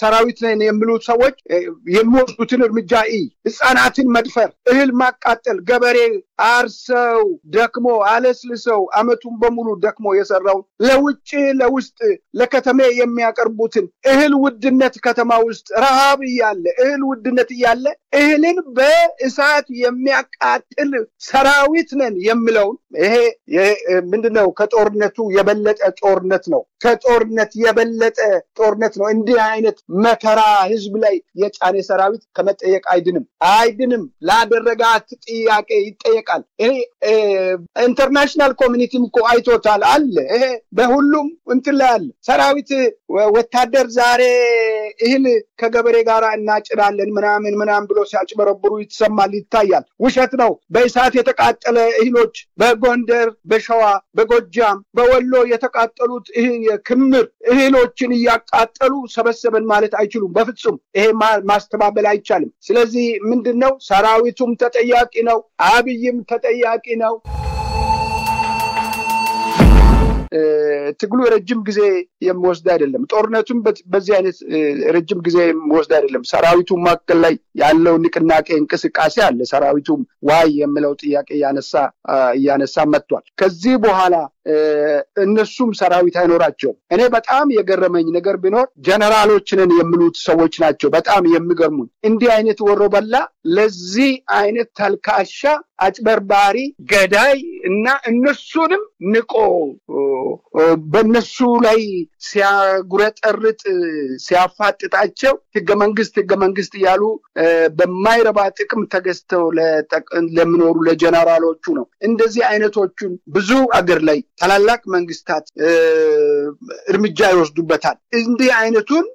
ሰራዊት ነን የሚሉት ሰዎች የሚወስዱትን እርምጃ ይ ህፃናትን መድፈር፣ እህል ማቃጠል፣ ገበሬ አርሰው ደክሞ አለስልሰው አመቱን በሙሉ ደክሞ የሰራውን ለውጭ ለውስጥ ለከተሜ የሚያቀርቡትን እህል ውድነት ከተማ ውስጥ ረሃብ እያለ እህል ውድነት እያለ እህልን በእሳት የሚያቃጥል ሰራዊት ነን የሚለውን ይሄ ምንድነው? ከጦርነቱ የበለጠ ጦርነት ነው። ከጦርነት የበለጠ ጦርነት ነው። እንዲህ አይነት መከራ ህዝብ ላይ የጫነ ሰራዊት ከመጠየቅ አይድንም አይድንም። ላደረጋት ጥያቄ ይጠየቃል። ይሄ international community ም እኮ አይቶታል አለ። ይሄ በሁሉም እንትን ላይ አለ። ሰራዊት ወታደር ዛሬ እህል ከገበሬ ጋር እናጭዳለን ምናምን ምናምን ብሎ ሲያጭበረብሩ ይሰማል፣ ይታያል። ውሸት ነው። በእሳት የተቃጠለ እህሎች በጎንደር፣ በሸዋ፣ በጎጃም፣ በወሎ የተቃጠሉት ክምር እህሎችን እያቃጠሉ ሰበሰበን ማለት አይችሉም። በፍጹም ይሄ ማስተባበል አይቻልም። ስለዚህ ምንድን ነው ሰራዊቱም ተጠያቂ ነው፣ አብይም ተጠያቂ ነው። ትግሉ ረጅም ጊዜ የሚወስድ አይደለም። ጦርነቱም በዚህ አይነት ረጅም ጊዜ የሚወስድ አይደለም። ሰራዊቱ መካከል ላይ ያለው ንቅናቄ እንቅስቃሴ አለ። ሰራዊቱም ዋይ የሚለው ጥያቄ እያነሳ እያነሳ መጥቷል። ከዚህ በኋላ እነሱም ሰራዊት አይኖራቸውም። እኔ በጣም የገረመኝ ነገር ቢኖር ጀነራሎችንን የሚሉት ሰዎች ናቸው በጣም የሚገርሙኝ። እንዲህ አይነት ወሮበላ ለዚህ አይነት ተልካሻ አጭበርባሪ፣ ገዳይ እና እነሱንም ንቆ በእነሱ ላይ ሲያጉረጠርጥ ሲያፋጥጣቸው ህገ መንግስት ህገ መንግስት እያሉ በማይረባ ጥቅም ተገዝተው ለሚኖሩ ለጀነራሎቹ ነው። እንደዚህ አይነቶቹን ብዙ አገር ላይ ታላላቅ መንግስታት እርምጃ ይወስዱበታል። እንዲህ አይነቱን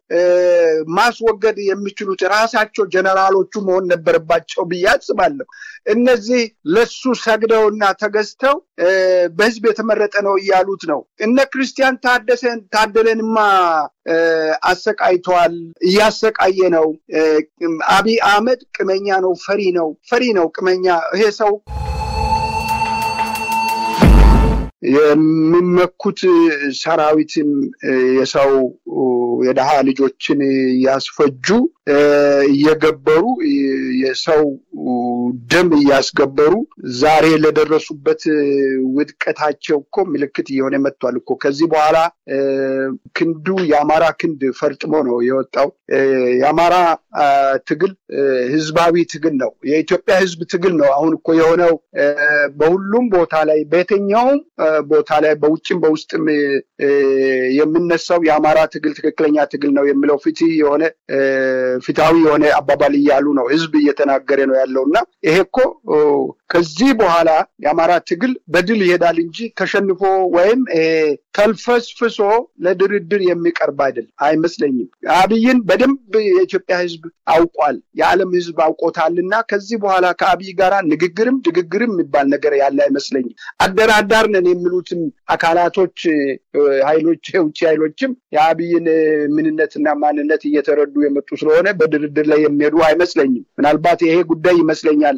ማስወገድ የሚችሉት ራሳቸው ጀነራሎቹ መሆን ነበረባቸው ብዬ አስባለሁ። እነዚህ ለሱ ሰግደውና ተገዝተው በህዝብ የተመረጠ ነው እያሉት ነው። እነ ክርስቲያን ታደለንማ አሰቃይተዋል፣ እያሰቃየ ነው። አብይ አህመድ ቅመኛ ነው፣ ፈሪ ነው፣ ፈሪ ነው፣ ቅመኛ ይሄ ሰው የሚመኩት ሰራዊትም የሰው የድሃ ልጆችን እያስፈጁ እየገበሩ የሰው ደም እያስገበሩ ዛሬ ለደረሱበት ውድቀታቸው እኮ ምልክት እየሆነ መጥቷል እኮ። ከዚህ በኋላ ክንዱ የአማራ ክንድ ፈርጥሞ ነው የወጣው። የአማራ ትግል ህዝባዊ ትግል ነው። የኢትዮጵያ ህዝብ ትግል ነው። አሁን እኮ የሆነው በሁሉም ቦታ ላይ በየትኛውም ቦታ ላይ በውጭም በውስጥም የምነሳው የአማራ ትግል ትክክለኛ ትግል ነው የሚለው ፍትህ የሆነ ፍትሃዊ የሆነ አባባል እያሉ ነው ህዝብ እየተናገረ ነው ያለው። እና ይሄ እኮ ከዚህ በኋላ የአማራ ትግል በድል ይሄዳል እንጂ ተሸንፎ ወይም ተልፈስፍሶ ለድርድር የሚቀርብ አይደል አይመስለኝም። አብይን በደንብ የኢትዮጵያ ህዝብ አውቋል፣ የዓለም ህዝብ አውቆታልና ከዚህ በኋላ ከአብይ ጋራ ንግግርም ድግግርም የሚባል ነገር ያለ አይመስለኝም። አደራዳር ነን የሚሉትም አካላቶች ኃይሎች የውጭ ኃይሎችም የአብይን ምንነትና ማንነት እየተረዱ የመጡ ስለሆነ በድርድር ላይ የሚሄዱ አይመስለኝም። ምናልባት ይሄ ጉዳይ ይመስለኛል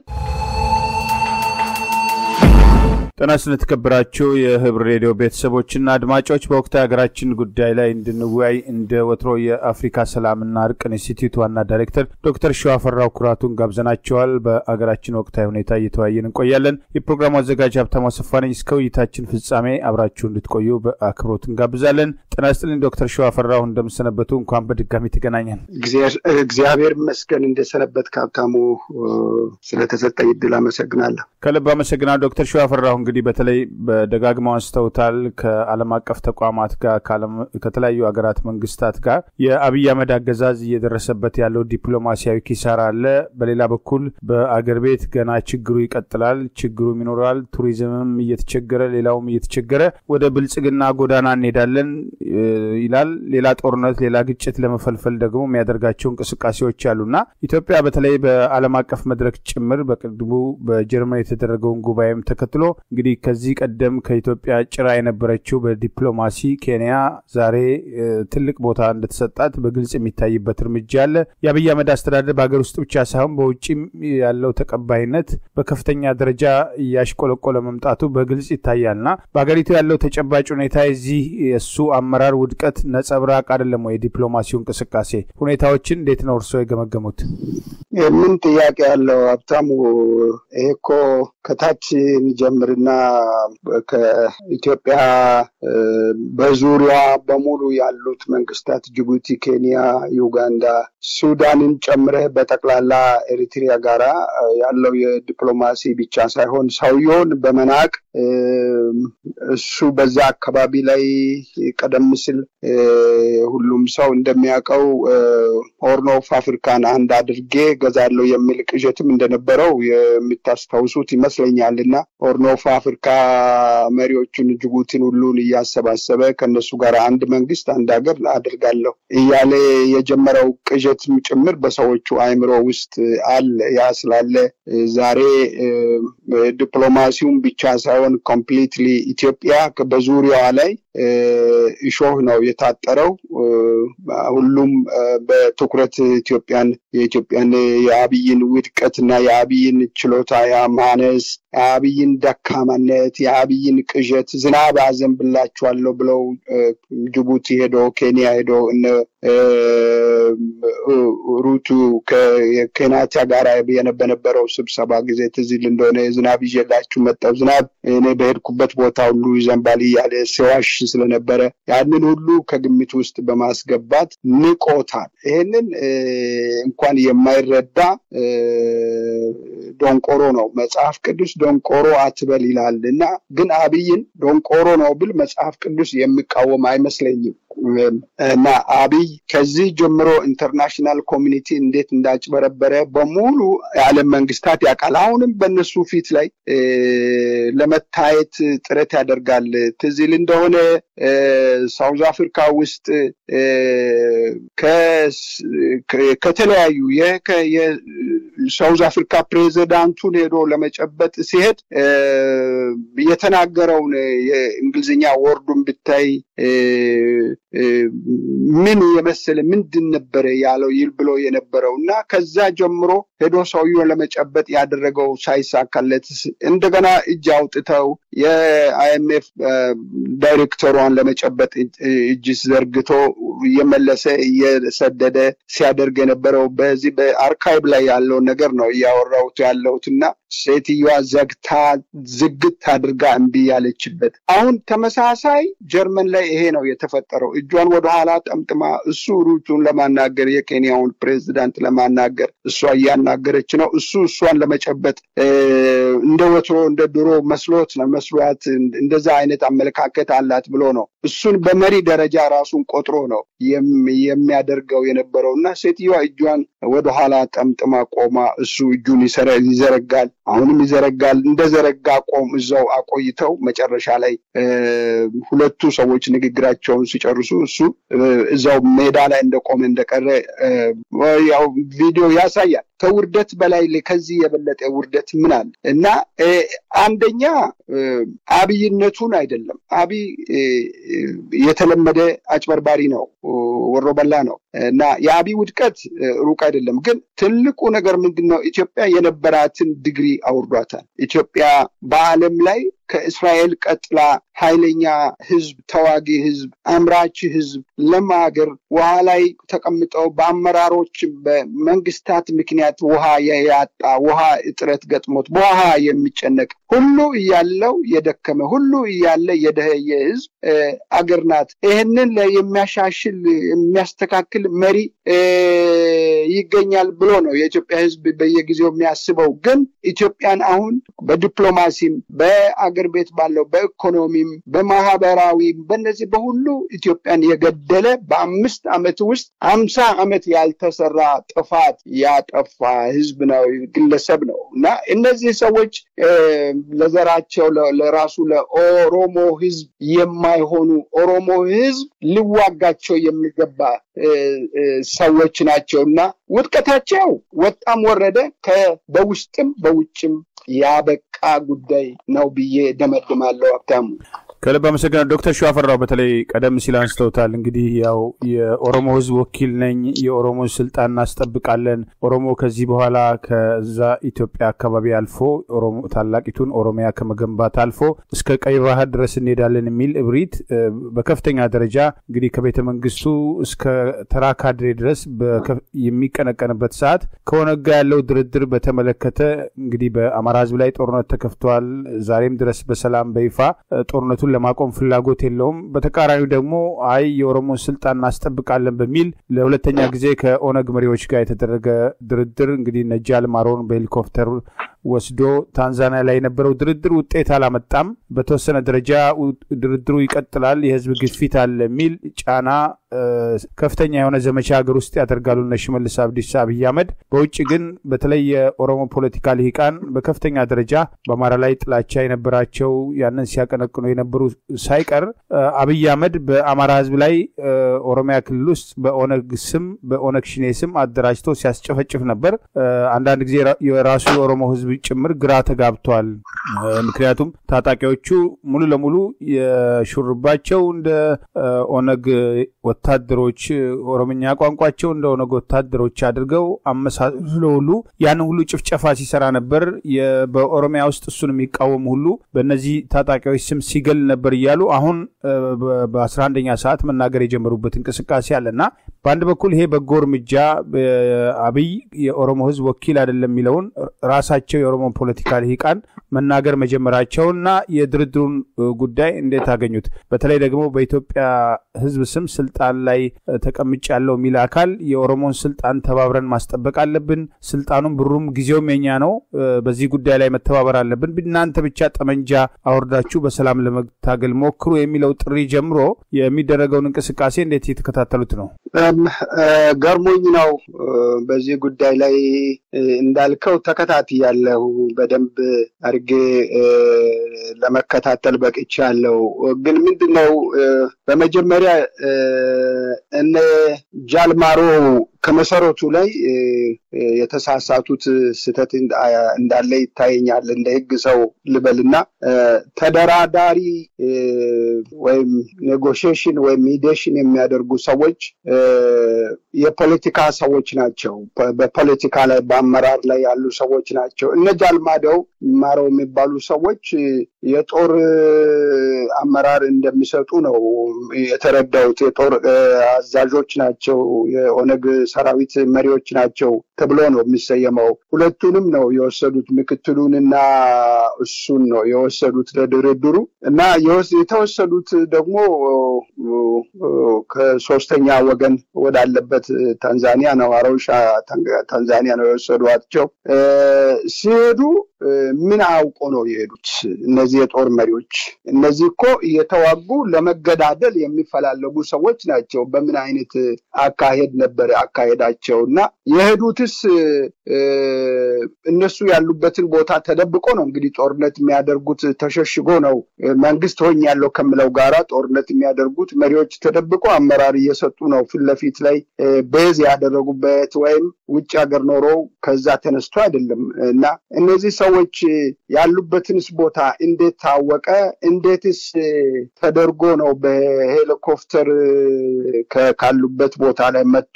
ጤና ስለተከበራችሁ የህብር ሬዲዮ ቤተሰቦችና አድማጮች በወቅታዊ ሀገራችን ጉዳይ ላይ እንድንወያይ እንደ ወትሮ የአፍሪካ ሰላምና እርቅ ኢንስቲትዩት ዋና ዳይሬክተር ዶክተር ሸዋፈራው ኩራቱን ጋብዘናቸዋል። በአገራችን ወቅታዊ ሁኔታ እየተወያየን እንቆያለን። የፕሮግራሙ አዘጋጅ ሀብታሙ አሰፋ ነኝ። እስከ ውይይታችን ፍጻሜ አብራችሁ እንድትቆዩ በአክብሮት እንጋብዛለን። ጤና ይስጥልኝ ዶክተር ሸዋፈራው እንደምሰነበቱ። እንኳን በድጋሚ ተገናኘን። እግዚአብሔር ይመስገን። እንደሰነበት ሀብታሙ፣ ስለተሰጠኝ እድል አመሰግናለሁ። ከልብ አመሰግናለሁ ዶክተር ሸዋፈራው እንግዲህ በተለይ በደጋግመው አንስተውታል። ከዓለም አቀፍ ተቋማት ጋር ከተለያዩ ሀገራት መንግስታት ጋር የአብይ አህመድ አገዛዝ እየደረሰበት ያለው ዲፕሎማሲያዊ ኪሳራ አለ። በሌላ በኩል በአገር ቤት ገና ችግሩ ይቀጥላል፣ ችግሩም ይኖራል። ቱሪዝምም እየተቸገረ ሌላውም እየተቸገረ ወደ ብልጽግና ጎዳና እንሄዳለን ይላል። ሌላ ጦርነት፣ ሌላ ግጭት ለመፈልፈል ደግሞ የሚያደርጋቸው እንቅስቃሴዎች አሉና ኢትዮጵያ በተለይ በዓለም አቀፍ መድረክ ጭምር በቅድሙ በጀርመን የተደረገውን ጉባኤም ተከትሎ እንግዲህ ከዚህ ቀደም ከኢትዮጵያ ጭራ የነበረችው በዲፕሎማሲ ኬንያ ዛሬ ትልቅ ቦታ እንደተሰጣት በግልጽ የሚታይበት እርምጃ አለ። የአብይ አህመድ አስተዳደር በሀገር ውስጥ ብቻ ሳይሆን በውጭም ያለው ተቀባይነት በከፍተኛ ደረጃ እያሽቆለቆለ መምጣቱ በግልጽ ይታያልና በሀገሪቱ ያለው ተጨባጭ ሁኔታ የዚህ የእሱ አመራር ውድቀት ነጸብራቅ አይደለም ወይ? የዲፕሎማሲው እንቅስቃሴ ሁኔታዎችን እንዴት ነው እርስዎ የገመገሙት? ምን ጥያቄ ያለው ሀብታሙ? ይሄ እኮ ከታች የሚጀምርና ከኢትዮጵያ በዙሪያ በሙሉ ያሉት መንግስታት ጅቡቲ፣ ኬንያ፣ ዩጋንዳ፣ ሱዳንን ጨምረህ በጠቅላላ ኤሪትሪያ ጋራ ያለው የዲፕሎማሲ ብቻ ሳይሆን ሰውየውን በመናቅ እሱ በዛ አካባቢ ላይ ቀደም ሲል ሁሉም ሰው እንደሚያውቀው Horn of Africa ን አንድ አድርጌ ገዛለሁ የሚል ቅዠትም እንደነበረው የምታስታውሱት ይመስለኛል እና Horn of Africa መሪዎቹን ጅቡቲን ሁሉን እያሰባሰበ ከነሱ ጋር አንድ መንግስት አንድ ሀገር አድርጋለሁ እያለ የጀመረው ቅዠትም ጭምር በሰዎቹ አእምሮ ውስጥ አለ። ያ ስላለ ዛሬ ዲፕሎማሲውን ብቻ ሳይሆን completely ኢትዮጵያ በዙሪያዋ ላይ እሾህ ነው የታጠረው። ሁሉም በትኩረት ኢትዮጵያን የኢትዮጵያን የአብይን ውድቀትና የአብይን ችሎታ ማነስ፣ የአብይን ደካማነት፣ የአብይን ቅዠት ዝናብ አዘንብላችኋለሁ ብለው ጅቡቲ ሄዶ ኬንያ ሄዶ እነ ሩቱ ከኬንያታ ጋር በነበረው ስብሰባ ጊዜ ትዝ ይል እንደሆነ ዝናብ ይዤላችሁ መጣሁ፣ ዝናብ እኔ በሄድኩበት ቦታ ሁሉ ይዘንባል እያለ ሲዋሽ ስለነበረ ያንን ሁሉ ከግምት ውስጥ በማስገባት ንቆታል። ይሄንን እንኳን የማይረዳ ደንቆሮ ነው። መጽሐፍ ቅዱስ ደንቆሮ አትበል ይላል እና ግን አብይን ደንቆሮ ነው ብል መጽሐፍ ቅዱስ የሚቃወም አይመስለኝም። እና አብይ ከዚህ ጀምሮ international community እንዴት እንዳጭበረበረ በሙሉ የዓለም መንግስታት ያውቃል። አሁንም በእነሱ ፊት ላይ ለመታየት ጥረት ያደርጋል። ትዝ ይል እንደሆነ ሳውዝ አፍሪካ ውስጥ ከተለያዩ የሳውዝ አፍሪካ ፕሬዚዳንቱን ሄዶ ለመጨበጥ ሲሄድ የተናገረውን የእንግሊዝኛ ወርዱን ብታይ ምን የመሰለ ምንድን ነበረ ያለው ይል ብሎ የነበረው እና ከዛ ጀምሮ ሄዶ ሰውየውን ለመጨበጥ ያደረገው ሳይሳካለት እንደገና እጅ አውጥተው የአይኤምኤፍ ዳይሬክተሯን ለመጨበጥ እጅ ዘርግቶ እየመለሰ እየሰደደ ሲያደርግ የነበረው በዚህ በአርካይቭ ላይ ያለውን ነገር ነው እያወራሁት ያለሁት እና ሴትዮዋ ዘግታ ዝግት አድርጋ እምቢ ያለችበት። አሁን ተመሳሳይ ጀርመን ላይ ይሄ ነው የተፈጠረው። እጇን ወደኋላ ጠምጥማ እሱ ሩቱን ለማናገር የኬንያውን ፕሬዚዳንት ለማናገር እሷ እያናገረች ነው። እሱ እሷን ለመጨበጥ እንደ ወትሮ እንደ ድሮ መስሎት መስሏት እንደዛ አይነት አመለካከት አላት ብሎ ነው እሱን በመሪ ደረጃ ራሱን ቆጥሮ ነው የሚያደርገው የነበረው እና ሴትዮዋ እጇን ወደኋላ ጠምጥማ ቆማ እሱ እጁን ይዘረጋል፣ አሁንም ይዘረጋል። እንደዘረጋ ቆም እዛው አቆይተው መጨረሻ ላይ ሁለቱ ሰዎች ንግግራቸውን ሲጨርሱ እሱ እዛው ሜዳ ላይ እንደቆመ እንደቀረ ያው ቪዲዮ ያሳያል። ከውርደት በላይ ከዚህ የበለጠ ውርደት ምን አለ? እና አንደኛ አብይነቱን አይደለም። አብይ የተለመደ አጭበርባሪ ነው፣ ወሮበላ ነው እና የአብይ ውድቀት ሩቅ አይደለም። ግን ትልቁ ነገር ምንድን ነው? ኢትዮጵያ የነበራትን ዲግሪ አውርዷታል። ኢትዮጵያ በዓለም ላይ ከእስራኤል ቀጥላ ኃይለኛ ህዝብ፣ ተዋጊ ህዝብ፣ አምራች ህዝብ፣ ለም ሀገር ውሃ ላይ ተቀምጠው በአመራሮች በመንግስታት ምክንያት ውሃ ያጣ ውሃ እጥረት ገጥሞት በውሃ የሚጨነቅ ሁሉ እያለው የደከመ ሁሉ እያለ የደኸየ ህዝብ አገር ናት። ይህንን የሚያሻሽል የሚያስተካክል መሪ ይገኛል ብሎ ነው የኢትዮጵያ ህዝብ በየጊዜው የሚያስበው። ግን ኢትዮጵያን አሁን በዲፕሎማሲም በአገር ቤት ባለው በኢኮኖሚም በማህበራዊም በነዚህ በሁሉ ኢትዮጵያን የገደለ በአምስት ዓመት ውስጥ አምሳ ዓመት ያልተሰራ ጥፋት ያጠፋ ህዝብ ነው ግለሰብ ነው። እና እነዚህ ሰዎች ለዘራቸው ለራሱ ለኦሮሞ ህዝብ የማይሆኑ ኦሮሞ ህዝብ ሊዋጋቸው የሚገባ ሰዎች ናቸው። እና ውድቀታቸው ወጣም ወረደ በውስጥም በውጭም ያበቃ ጉዳይ ነው ብዬ ደመድማለሁ። ሀብታሙ ከልብ አመሰግናለሁ። ዶክተር ሸዋፈራው በተለይ ቀደም ሲል አንስተውታል። እንግዲህ ያው የኦሮሞ ሕዝብ ወኪል ነኝ፣ የኦሮሞን ስልጣን እናስጠብቃለን። ኦሮሞ ከዚህ በኋላ ከዛ ኢትዮጵያ አካባቢ አልፎ ታላቂቱን ኦሮሚያ ከመገንባት አልፎ እስከ ቀይ ባህር ድረስ እንሄዳለን የሚል እብሪት በከፍተኛ ደረጃ እንግዲህ ከቤተ መንግስቱ እስከ ተራ ካድሬ ድረስ የሚቀነቀንበት ሰዓት ከኦነግ ጋር ያለው ድርድር በተመለከተ እንግዲህ በአማራ ሕዝብ ላይ ጦርነት ተከፍቷል። ዛሬም ድረስ በሰላም በይፋ ጦርነቱ ለማቆም ፍላጎት የለውም። በተቃራኒው ደግሞ አይ የኦሮሞን ስልጣን እናስጠብቃለን በሚል ለሁለተኛ ጊዜ ከኦነግ መሪዎች ጋር የተደረገ ድርድር እንግዲህ ነጃል ማሮን በሄሊኮፕተር ወስዶ ታንዛኒያ ላይ የነበረው ድርድር ውጤት አላመጣም። በተወሰነ ደረጃ ድርድሩ ይቀጥላል፣ የህዝብ ግፊት አለ የሚል ጫና ከፍተኛ የሆነ ዘመቻ ሀገር ውስጥ ያደርጋሉ እነ ሽመልስ አብዲሳ፣ አብይ አህመድ። በውጭ ግን በተለይ የኦሮሞ ፖለቲካ ልሂቃን በከፍተኛ ደረጃ በአማራ ላይ ጥላቻ የነበራቸው ያንን ሲያቀነቅኑ የነበሩ ሳይቀር አብይ አህመድ በአማራ ህዝብ ላይ ኦሮሚያ ክልል ውስጥ በኦነግ ስም በኦነግ ሽኔ ስም አደራጅቶ ሲያስጨፈጭፍ ነበር። አንዳንድ ጊዜ የራሱ የኦሮሞ ህዝብ ጭምር ግራ ተጋብቷል። ምክንያቱም ታጣቂዎቹ ሙሉ ለሙሉ የሹርባቸው እንደ ኦነግ ወታደሮች ኦሮምኛ ቋንቋቸው እንደ ኦነግ ወታደሮች አድርገው አመሳስሎ ሁሉ ያንን ሁሉ ጭፍጨፋ ሲሰራ ነበር። በኦሮሚያ ውስጥ እሱን የሚቃወሙ ሁሉ በእነዚህ ታጣቂዎች ስም ሲገል ነበር እያሉ አሁን በአስራ አንደኛ ሰዓት መናገር የጀመሩበት እንቅስቃሴ አለና በአንድ በኩል ይሄ በጎ እርምጃ አብይ የኦሮሞ ህዝብ ወኪል አይደለም የሚለውን ራሳቸው የኦሮሞ ፖለቲካ ልሂቃን መናገር መጀመራቸውና የድርድሩን ጉዳይ እንዴት አገኙት? በተለይ ደግሞ በኢትዮጵያ ህዝብ ስም ስልጣን ላይ ተቀምጫለሁ የሚል አካል የኦሮሞን ስልጣን ተባብረን ማስጠበቅ አለብን፣ ስልጣኑም ብሩም ጊዜውም የኛ ነው፣ በዚህ ጉዳይ ላይ መተባበር አለብን፣ እናንተ ብቻ ጠመንጃ አውርዳችሁ በሰላም ለመታገል ሞክሩ የሚለው ጥሪ ጀምሮ የሚደረገውን እንቅስቃሴ እንዴት እየተከታተሉት ነው? ገርሞኝ ነው። በዚህ ጉዳይ ላይ እንዳልከው ተከታትያለሁ። በደንብ አድርጌ ለመከታተል በቅቻለሁ። ግን ምንድን ነው በመጀመሪያ እነ ጃልማሮ ከመሰረቱ ላይ የተሳሳቱት ስህተት እንዳለ ይታየኛል። እንደ ህግ ሰው ልበልና ተደራዳሪ ወይም negotiation ወይም mediation የሚያደርጉ ሰዎች የፖለቲካ ሰዎች ናቸው። በፖለቲካ ላይ በአመራር ላይ ያሉ ሰዎች ናቸው። እነ ጃል መሮ ማረው የሚባሉ ሰዎች የጦር አመራር እንደሚሰጡ ነው የተረዳሁት። የጦር አዛዦች ናቸው። የኦነግ ሰራዊት መሪዎች ናቸው ተብሎ ነው የሚሰየመው። ሁለቱንም ነው የወሰዱት፣ ምክትሉንና እሱን ነው የወሰዱት ለድርድሩ እና የተወሰዱት ደግሞ ከሶስተኛ ወገን ወዳለበት ታንዛኒያ ነው፣ አረውሻ ታንዛኒያ ነው የወሰዷቸው። ሲሄዱ ምን አውቆ ነው የሄዱት? እነዚህ የጦር መሪዎች እነዚህ እኮ እየተዋጉ ለመገዳደል የሚፈላለጉ ሰዎች ናቸው። በምን አይነት አካሄድ ነበር አካሄዳቸው? እና የሄዱትስ እነሱ ያሉበትን ቦታ ተደብቆ ነው እንግዲህ ጦርነት የሚያደርጉት ተሸሽጎ ነው። መንግስት ሆኛለሁ ከምለው ጋራ ጦርነት የሚያደርጉት መሪዎች ተደብቆ አመራር እየሰጡ ነው። ፊት ላይ base ያደረጉበት ወይም ውጭ ሀገር ኖረው ከዛ ተነስቶ አይደለም እና እነዚህ ሰዎች ያሉበትንስ ቦታ እንዴት ታወቀ? እንዴትስ ተደርጎ ነው በሄሊኮፕተር ካሉበት ቦታ ላይ መጥቶ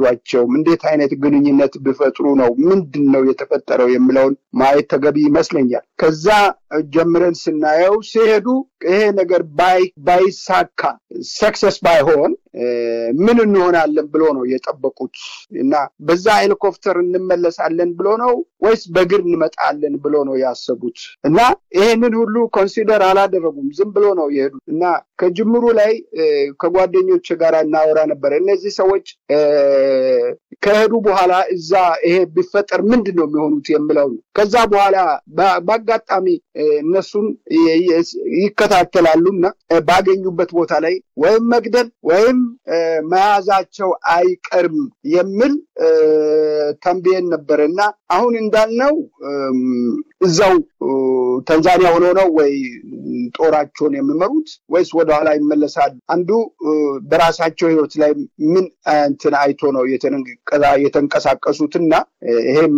ወሰዷቸው? እንዴት አይነት ግንኙነት ቢፈጥሩ ነው? ምንድን ነው የተፈጠረው የሚለውን ማየት ተገቢ ይመስለኛል። ከዛ ጀምረን ስናየው ሲሄዱ ይሄ ነገር ባይሳካ ሰክሰስ ባይሆን ምን እንሆናለን ብሎ ነው የጠበቁት እና በዛ ሄሊኮፕተር እንመለሳለን ብሎ ነው ወይስ በእግር እንመጣለን ብሎ ነው ያሰቡት እና ይሄንን ሁሉ consider አላደረጉም። ዝም ብሎ ነው የሄዱት እና ከጅምሩ ላይ ከጓደኞች ጋር እናወራ ነበር። እነዚህ ሰዎች ከሄዱ በኋላ እዛ ይሄ ቢፈጠር ምንድን ነው የሚሆኑት የምለው ነው። ከዛ በኋላ በአጋጣሚ እነሱን ይከታተላሉ እና ባገኙበት ቦታ ላይ ወይም መግደል ወይም መያዛቸው አይቀርም የሚል ተንብየን ነበር እና አሁን እንዳልነው እዛው ታንዛኒያ ሆኖ ነው ወይ ጦራቸውን የሚመሩት ወይስ ወደኋላ ይመለሳል? አንዱ በራሳቸው ህይወት ላይ ምን እንትን አይቶ ነው የተንቀሳቀሱትና ይሄም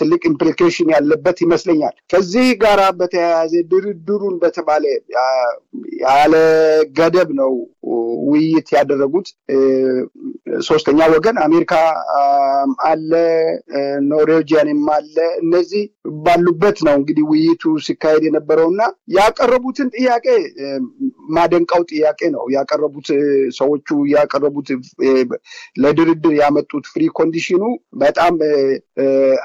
ትልቅ implication ያለበት ይመስለኛል። ከዚህ ጋራ በተያያዘ ድርድሩን በተባለ ያለ ገደብ ነው ውይይት ያደረጉት። ሶስተኛ ወገን አሜሪካ አለ፣ Norwegian ም አለ። እነዚህ ባሉበት ነው እንግዲህ ውይይቱ ሲካሄድ የነበረው እና ያቀረቡትን ጥያቄ የማደንቀው ጥያቄ ነው ያቀረቡት ሰዎቹ ያቀረቡት ለድርድር ያመጡት precondition ኑ በጣም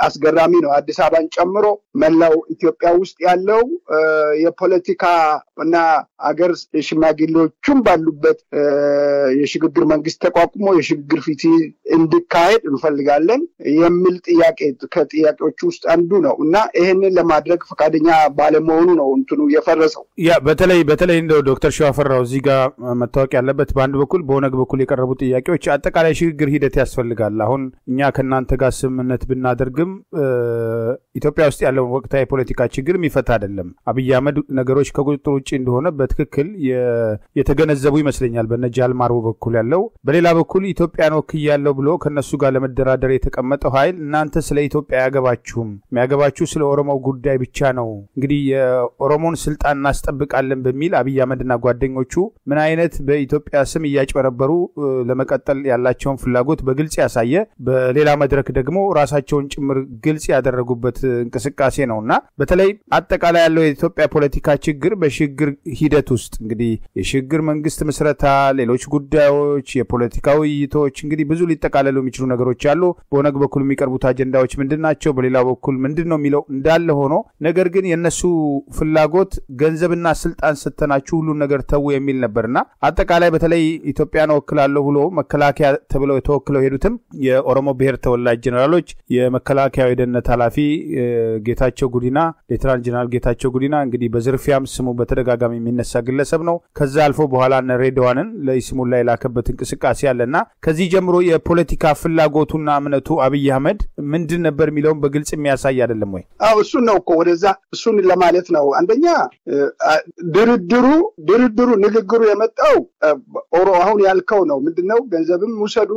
አስገራሚ ነው። አዲስ አበባን ጨምሮ መላው ኢትዮጵያ ውስጥ ያለው የፖለቲካ እና አገር ሽማግሌዎቹም ባሉበት የሽግግር መንግስት ተቋቁሞ የሽግግር ፊት እንዲካሄድ እንፈልጋለን የሚል ጥያቄ ከጥያቄዎቹ ውስጥ አንዱ ነው እና ይህንን ለማድረግ ፈቃደኛ ባለመሆኑ ነው እንትኑ የፈረሰው። ያ በተለይ በተለይ እንደው ዶክተር ሸዋፈራው እዚህ ጋር መታወቅ ያለበት በአንድ በኩል በኦነግ በኩል የቀረቡ ጥያቄዎች አጠቃላይ ሽግግር ሂደት ያስፈልጋል። አሁን እኛ ከእናንተ ጋር ስምምነት ብናደርግም ኢትዮጵያ ውስጥ ያለውን ወቅታዊ የፖለቲካ ችግር የሚፈታ አይደለም። አብይ አህመድ ነገሮች ከቁጥጥር ውጭ እንደሆነ በትክክል የተገነዘቡ ይመስለኛል በነ ጃልማሮ በኩል ያለው። በሌላ በኩል ኢትዮጵያን ወክያለሁ ብሎ ከነሱ ጋር ለመደራደር የተቀመጠው ኃይል እናንተ ስለ ኢትዮጵያ አያገባችሁም፣ የሚያገባችሁ ስለ ኦሮሞው ጉዳይ ብቻ ነው። እንግዲህ የኦሮሞን ስልጣን እናስጠብቃለን በሚል አብይ አህመድና ጓደኞቹ ምን አይነት በኢትዮጵያ ስም እያጭበረበሩ ለመቀጠል ያላቸውን ፍላጎት በግልጽ ያሳየ፣ በሌላ መድረክ ደግሞ ራሳቸውን ጭምር ግልጽ ያደረጉበት እንቅስቃሴ ነው እና በተለይ አጠቃላይ ያለው የኢትዮጵያ ፖለቲካ ችግር በሽግግር ሂደት ውስጥ እንግዲህ የሽግግር መንግስት ምስረታ፣ ሌሎች ጉዳዮች፣ የፖለቲካ ውይይቶች እንግዲህ ብዙ ሊጠቃለሉ የሚችሉ ነገሮች አሉ። በኦነግ በኩል የሚቀርቡት አጀንዳዎች ምንድን ናቸው? በሌላ በኩል ምንድን ነው የሚለው እንዳለ ሆኖ ነገር ግን የእነሱ ፍላጎት ገንዘብና ስልጣን ሰተናችሁ ሁሉን ነገር ተዉ የሚል ነበርና አጠቃላይ በተለይ ኢትዮጵያን ወክላለሁ ብሎ መከላከያ ተብለው የተወክለው ሄዱትም የኦሮሞ ብሔር ተወላጅ ጀኔራሎች የመከላከያ የደህንነት ኃላፊ ጌታቸው ጉዲና ሌተናል ጀኔራል ጌታቸው ጉዲና እንግዲህ በዝርፊያም ስሙ በተደጋጋሚ የሚነሳ ግለሰብ ነው። ከዛ አልፎ በኋላ እነ ሬድዋንን ለይስሙላ የላከበት እንቅስቃሴ አለና ከዚህ ጀምሮ የፖለቲካ ፍላጎቱና እምነቱ አብይ አህመድ ምንድን ነበር የሚለውን በግልጽ የሚያሳይ አይደለም ወይ? አዎ እሱን ነው እኮ ወደዛ እሱን ለማለት ነው። አንደኛ ድርድሩ ድርድሩ ንግግሩ የመጣው ኦሮ አሁን ያልከው ነው። ምንድነው ገንዘብም ውሰዱ፣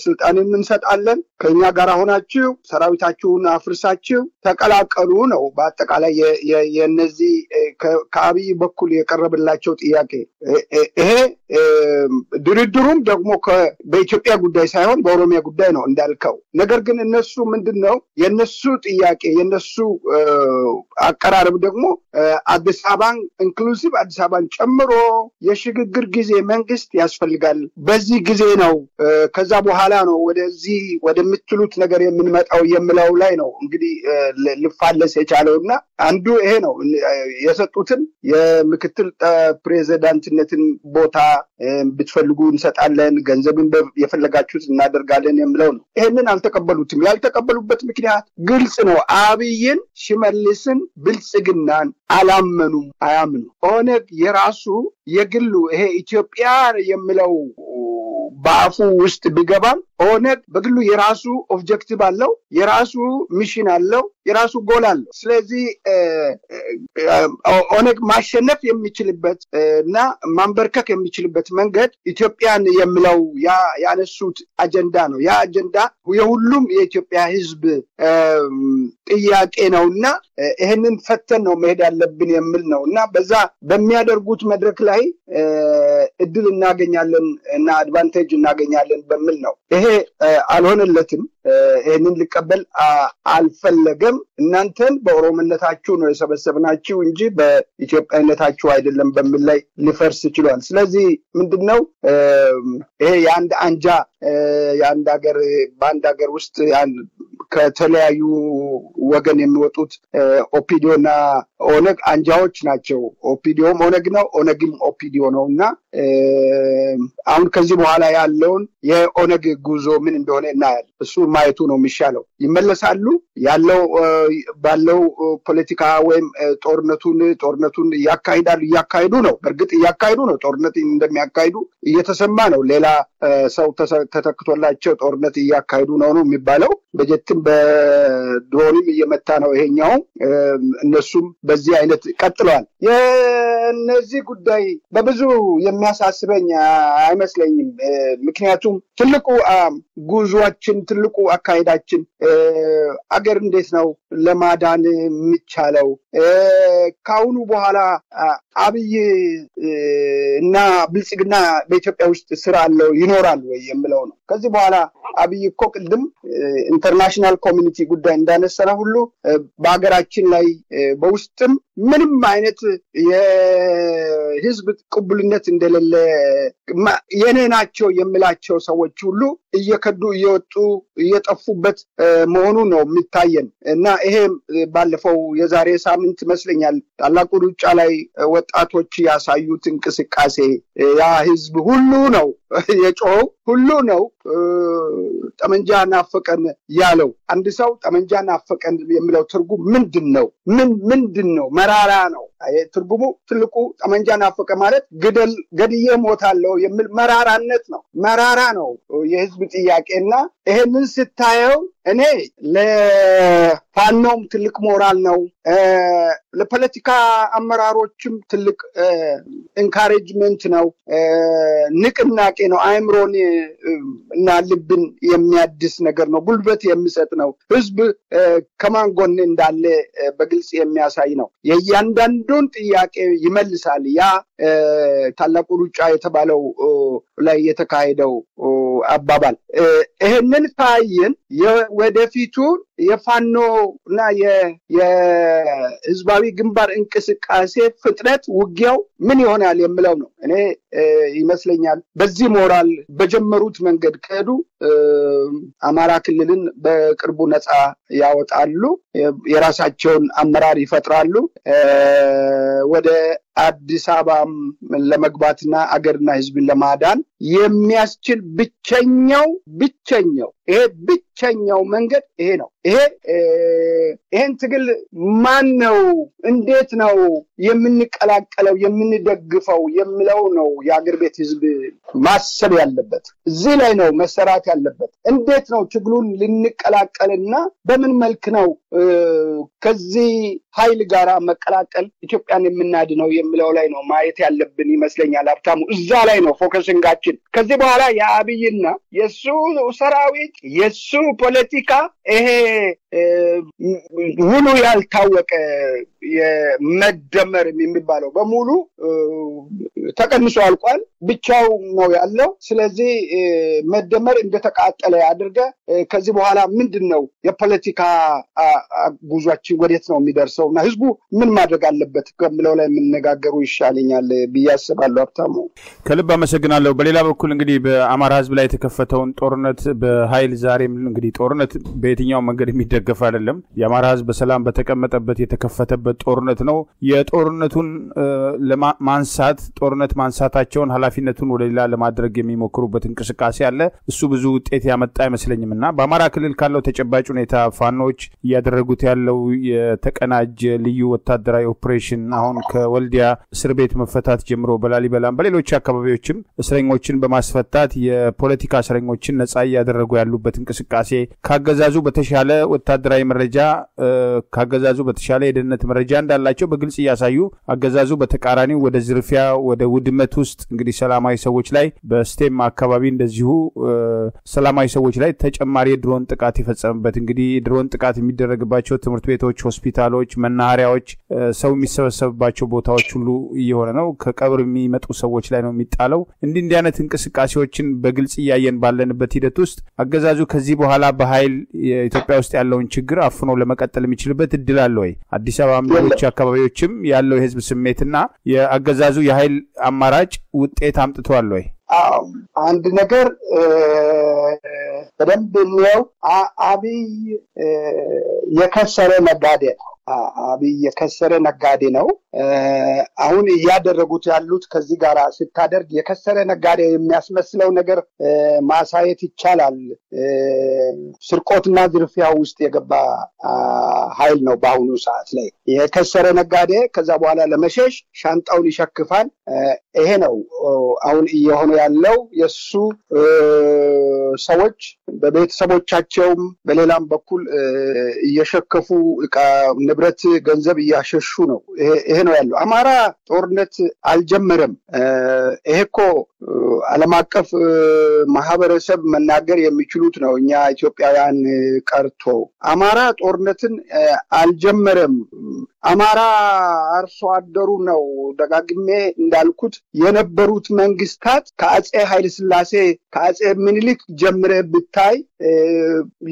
ስልጣንም እንሰጣለን፣ ከኛ ጋር ሆናችሁ ሰራዊታችሁን አፍርሳችሁ ተቀላቀሉ ነው። በአጠቃላይ የነዚህ ከአብይ በኩል የቀረበላቸው ጥያቄ ይሄ ድርድሩም ደግሞ በኢትዮጵያ ጉዳይ ሳይሆን በኦሮሚያ ጉዳይ ነው እንዳልከው። ነገር ግን እነሱ ምንድን ነው የነሱ ጥያቄ የነሱ አቀራረብ ደግሞ አዲስ አበባን inclusive አዲስ አበባን ጨምሮ የሽግግር ጊዜ መንግስት ያስፈልጋል። በዚህ ጊዜ ነው ከዛ በኋላ ነው ወደዚህ ወደምትሉት ነገር የምንመጣው የምለው ላይ ነው እንግዲህ ልፋለስ የቻለው እና አንዱ ይሄ ነው የሰጡትን የምክትል ፕሬዚዳንትነትን ቦታ ብትፈልጉ እንሰጣለን፣ ገንዘብን የፈለጋችሁት እናደርጋለን የምለው ነው። ይህንን አልተቀበሉትም። ያልተቀበሉበት ምክንያት ግልጽ ነው። አብይን፣ ሽመልስን፣ ብልጽግናን አላመኑም፣ አያምኑ። ኦነግ የራሱ የግሉ ይሄ ኢትዮጵያ የሚለው በአፉ ውስጥ ቢገባም ኦነግ በግሉ የራሱ objective አለው፣ የራሱ mission አለው፣ የራሱ ጎል አለው። ስለዚህ ኦነግ ማሸነፍ የሚችልበት እና ማንበርከክ የሚችልበት መንገድ ኢትዮጵያን የሚለው ያነሱት አጀንዳ ነው። ያ አጀንዳ የሁሉም የኢትዮጵያ ሕዝብ ጥያቄ ነው እና ይህንን ፈትተን ነው መሄድ ያለብን የሚል ነው እና በዛ በሚያደርጉት መድረክ ላይ እድል እናገኛለን እና advantage እናገኛለን በሚል ነው። ይሄ አልሆነለትም። ይህንን ሊቀበል አልፈለገም። እናንተን በኦሮሞነታችሁ ነው የሰበሰብናችሁ እንጂ በኢትዮጵያዊነታችሁ አይደለም በሚል ላይ ሊፈርስ ችሏል። ስለዚህ ምንድን ነው ይሄ የአንድ አንጃ የአንድ ሀገር በአንድ ሀገር ውስጥ ከተለያዩ ወገን የሚወጡት ኦፒዲኦ እና ኦነግ አንጃዎች ናቸው። ኦፒዲኦም ኦነግ ነው፣ ኦነግም ኦፒዲኦ ነው እና አሁን ከዚህ በኋላ ያለውን የኦነግ ጉዞ ምን እንደሆነ እናያለን። እሱ ማየቱ ነው የሚሻለው። ይመለሳሉ ያለው ባለው ፖለቲካ ወይም ጦርነቱን ጦርነቱን እያካሂዳሉ እያካሄዱ ነው። በእርግጥ እያካሄዱ ነው። ጦርነት እንደሚያካሂዱ እየተሰማ ነው። ሌላ ሰው ተተክቶላቸው ጦርነት እያካሄዱ ነው ነው የሚባለው። በጀትም በድሮንም እየመታ ነው ይሄኛውም። እነሱም በዚህ አይነት ቀጥለዋል። የእነዚህ ጉዳይ በብዙ የሚያሳስበኝ አይመስለኝም። ምክንያቱም ትልቁ ጉዟችን ትልቁ አካሄዳችን አገር እንዴት ነው ለማዳን የሚቻለው? ከአሁኑ በኋላ አብይ እና ብልጽግና በኢትዮጵያ ውስጥ ስራ አለው ይኖራል ወይ የምለው ነው። ከዚህ በኋላ አብይ እኮ ቅድም international community ጉዳይ እንዳነሳነው ሁሉ በሀገራችን ላይ በውስጥም ምንም አይነት የህዝብ ቅቡልነት እንደሌለ የኔ ናቸው የሚላቸው ሰዎች ሁሉ እየከዱ እየወጡ እየጠፉበት መሆኑ ነው የሚታየን። እና ይሄ ባለፈው የዛሬ ሳምንት ይመስለኛል ታላቁ ሩጫ ላይ ወጣቶች ያሳዩት እንቅስቃሴ ያ ህዝብ ሁሉ ነው የጮኸው ሁሉ ነው ጠመንጃ ናፈቀን ያለው። አንድ ሰው ጠመንጃ ናፈቀን የሚለው ትርጉም ምንድን ነው? ምን ምንድን ነው? መራራ ነው ትርጉሙ። ትልቁ ጠመንጃ ናፈቀ ማለት ግደል ገድዬ ሞታለሁ የሚል መራራነት ነው። መራራ ነው የህዝብ ጥያቄና ይሄንን ስታየው እኔ ለፋኖም ትልቅ ሞራል ነው፣ ለፖለቲካ አመራሮችም ትልቅ encouragement ነው፣ ንቅናቄ ነው፣ አእምሮን እና ልብን የሚያድስ ነገር ነው፣ ጉልበት የሚሰጥ ነው። ህዝብ ከማን ጎን እንዳለ በግልጽ የሚያሳይ ነው። የእያንዳንዱን ጥያቄ ይመልሳል። ያ ታላቁ ሩጫ የተባለው ላይ የተካሄደው አባባል ይህንን ካየን ወደፊቱን የፋኖ እና የህዝባዊ ግንባር እንቅስቃሴ ፍጥነት ውጊያው ምን ይሆናል የምለው ነው። እኔ ይመስለኛል በዚህ ሞራል በጀመሩት መንገድ ከሄዱ አማራ ክልልን በቅርቡ ነፃ ያወጣሉ፣ የራሳቸውን አመራር ይፈጥራሉ። ወደ አዲስ አበባም ለመግባትና አገርና ህዝብን ለማዳን የሚያስችል ብቸኛው ብቸኛው ይሄ ብቸኛው መንገድ ይሄ ነው። ይሄ ይሄን ትግል ማን ነው እንዴት ነው የምንቀላቀለው የምንደግፈው የሚለው ነው የአገር ቤት ህዝብ ማሰብ ያለበት። እዚህ ላይ ነው መሰራት ያለበት። እንዴት ነው ትግሉን ልንቀላቀልና በምን መልክ ነው ከዚህ ኃይል ጋር መቀላቀል ኢትዮጵያን የምናድነው የሚለው ላይ ነው ማየት ያለብን ይመስለኛል። ሀብታሙ እዛ ላይ ነው ፎከስንጋችን። ከዚህ በኋላ የአብይና የእሱ ሰራዊት የእሱ ፖለቲካ ይሄ ውሉ ያልታወቀ የመደመር የሚባለው በሙሉ ተቀንሶ አልቋል። ብቻው ነው ያለው። ስለዚህ መደመር እንደተቃጠለ አድርገ ከዚህ በኋላ ምንድን ነው የፖለቲካ ጉዟችን ወዴት ነው የሚደርሰው እና ህዝቡ ምን ማድረግ አለበት ከሚለው ላይ የምነጋገሩ ይሻለኛል ብዬ አስባለሁ። ሀብታሙ ከልብ አመሰግናለሁ። በሌላ በኩል እንግዲህ በአማራ ህዝብ ላይ የተከፈተውን ጦርነት በኃይል ዛሬም እንግዲህ ጦርነት በየትኛው መንገድ የሚደገፍ አይደለም። የአማራ ህዝብ በሰላም በተቀመጠበት የተከፈተበት ጦርነት ነው። የጦርነቱን ማንሳት ጦርነት ማንሳታቸውን ኃላፊነቱን ወደ ሌላ ለማድረግ የሚሞክሩበት እንቅስቃሴ አለ። እሱ ብዙ ውጤት ያመጣ አይመስለኝም እና በአማራ ክልል ካለው ተጨባጭ ሁኔታ ፋኖች እያደረጉት ያለው የተቀናጀ ልዩ ወታደራዊ ኦፕሬሽን አሁን ከወልዲያ እስር ቤት መፈታት ጀምሮ በላሊበላም በሌሎች አካባቢዎችም እስረኞችን በማስፈታት የፖለቲካ እስረኞችን ነጻ እያደረጉ ያሉበት እንቅስቃሴ ካገዛዙ በተሻለ ወታደራዊ መረጃ ካገዛዙ በተሻለ የደህንነት መረጃ እንዳላቸው በግልጽ እያሳዩ አገዛዙ በተቃራኒው ወደ ዝርፊያ ወደ ውድመት ውስጥ እንግዲህ ሰላማዊ ሰዎች ላይ በስቴም አካባቢ እንደዚሁ ሰላማዊ ሰዎች ላይ ተጨማሪ የድሮን ጥቃት የፈጸመበት እንግዲህ የድሮን ጥቃት የሚደረግባቸው ትምህርት ቤቶች፣ ሆስፒታሎች፣ መናኸሪያዎች፣ ሰው የሚሰበሰብባቸው ቦታዎች ሁሉ እየሆነ ነው። ከቀብር የሚመጡ ሰዎች ላይ ነው የሚጣለው። እንዲህ እንዲህ አይነት እንቅስቃሴዎችን በግልጽ እያየን ባለንበት ሂደት ውስጥ አገዛዙ ከዚህ በኋላ በኃይል የኢትዮጵያ ውስጥ ያለውን ችግር አፍኖ ለመቀጠል የሚችልበት እድል አለ ወይ? አዲስ አበባም ሌሎች አካባቢዎችም ያለው የህዝብ ስሜትና የአገዛዙ የኃይል አማራጭ ውጤት አምጥተዋል ወይ? አንድ ነገር በደንብ የሚየው አብይ የከሰረ ነጋዴ አብይ የከሰረ ነጋዴ ነው። አሁን እያደረጉት ያሉት ከዚህ ጋር ስታደርግ የከሰረ ነጋዴ የሚያስመስለው ነገር ማሳየት ይቻላል። ስርቆትና ዝርፊያ ውስጥ የገባ ኃይል ነው በአሁኑ ሰዓት ላይ የከሰረ ነጋዴ ከዛ በኋላ ለመሸሽ ሻንጣውን ይሸክፋል። ይሄ ነው አሁን እየሆነ ያለው የእሱ ሰዎች በቤተሰቦቻቸውም በሌላም በኩል እየሸከፉ ንብረት፣ ገንዘብ እያሸሹ ነው። ይሄ ነው ያለው። አማራ ጦርነት አልጀመረም። ይሄ እኮ ዓለም አቀፍ ማህበረሰብ መናገር የሚችሉት ነው። እኛ ኢትዮጵያውያን ቀርቶ አማራ ጦርነትን አልጀመረም። አማራ አርሶ አደሩ ነው። ደጋግሜ እንዳልኩት የነበሩት መንግስታት ከአጼ ኃይለ ሥላሴ ከአጼ ምኒልክ ጀምረ ብታይ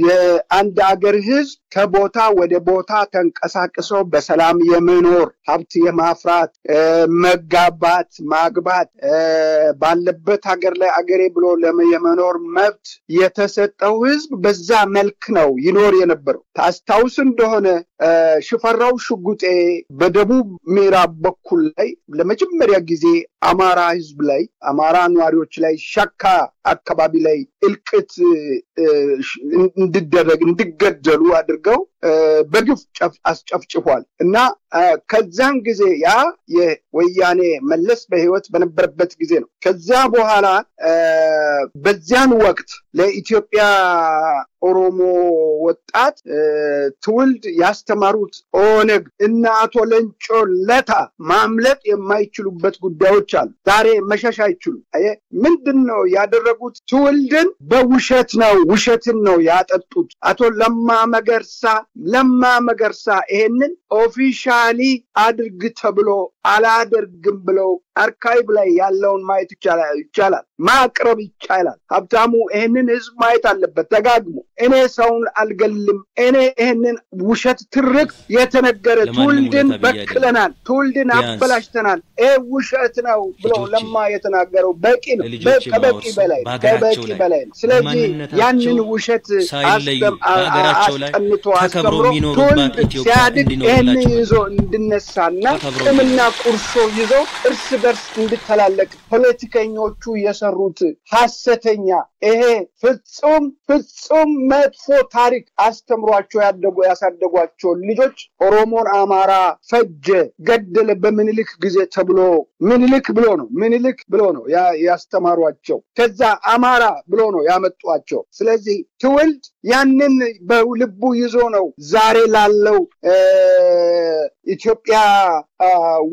የአንድ አገር ህዝብ ከቦታ ወደ ቦታ ተንቀሳቅሶ በሰላም የመኖር ሀብት የማፍራት መጋባት፣ ማግባት ባለበት ሀገር ላይ አገሬ ብሎ የመኖር መብት የተሰጠው ህዝብ በዛ መልክ ነው ይኖር የነበረው። ታስታውስ እንደሆነ ሽፈራው ሽጉጤ በደቡብ ምዕራብ በኩል ላይ ለመጀመሪያ ጊዜ አማራ ህዝብ ላይ አማራ ነዋሪዎች ላይ ሸካ አካባቢ ላይ እልቅት እንዲደረግ እንዲገደሉ አድርገው በግፍ አስጨፍጭፏል እና ከዛን ጊዜ ያ የወያኔ መለስ በህይወት በነበረበት ጊዜ ነው። ከዛ በኋላ በዚያን ወቅት ለኢትዮጵያ ኦሮሞ ወጣት ትውልድ ያስተማሩት ኦነግ እና አቶ ለንጮ ለታ ማምለጥ የማይችሉበት ጉዳዮች አሉ። ዛሬ መሸሽ አይችሉም። ምንድን ነው ያደረጉት? ትውልድን በውሸት ነው ውሸትን ነው ያጠጡት። አቶ ለማ መገርሳ ለማ መገርሳ ይሄንን officially አድርግ ተብሎ አላደርግም ብለው archive ላይ ያለውን ማየት ይቻላል፣ ማቅረብ ይቻላል። ሀብታሙ ይህንን ህዝብ ማየት አለበት። ደጋግሞ። እኔ ሰውን አልገልም፣ እኔ ይህንን ውሸት ትርክት የተነገረ ትውልድን በክለናል፣ ትውልድን አበላሽተናል፣ ይህ ውሸት ነው ብሎ ለማ የተናገረው በቂ ነው፣ ከበቂ በላይ ከበቂ በላይ ነው። ስለዚህ ያንን ውሸት አስጠንቶ አስተምሮ ትውልድ ሲያድግ ይህንን ይዞ እንድነሳና ቅምና ቁርሾ ይዘው እርስ በርስ እንድተላለቅ ፖለቲከኞቹ የሰሩት ሐሰተኛ ይሄ ፍጹም ፍጹም መጥፎ ታሪክ አስተምሯቸው ያሳደጓቸውን ልጆች ኦሮሞን አማራ ፈጀ፣ ገደለ በምኒልክ ጊዜ ተብሎ ምኒልክ ብሎ ነው ምኒልክ ብሎ ነው ያስተማሯቸው። ከዛ አማራ ብሎ ነው ያመጧቸው። ስለዚህ ትውልድ ያንን በልቡ ይዞ ነው ዛሬ ላለው ኢትዮጵያ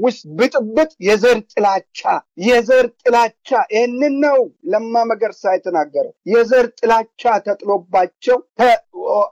ውስጥ ብጥብጥ የዘር ጥላቻ የዘር ጥላቻ ይህንን ነው ለማ መገርሳ የተናገረው። የዘር ጥላቻ ተጥሎባቸው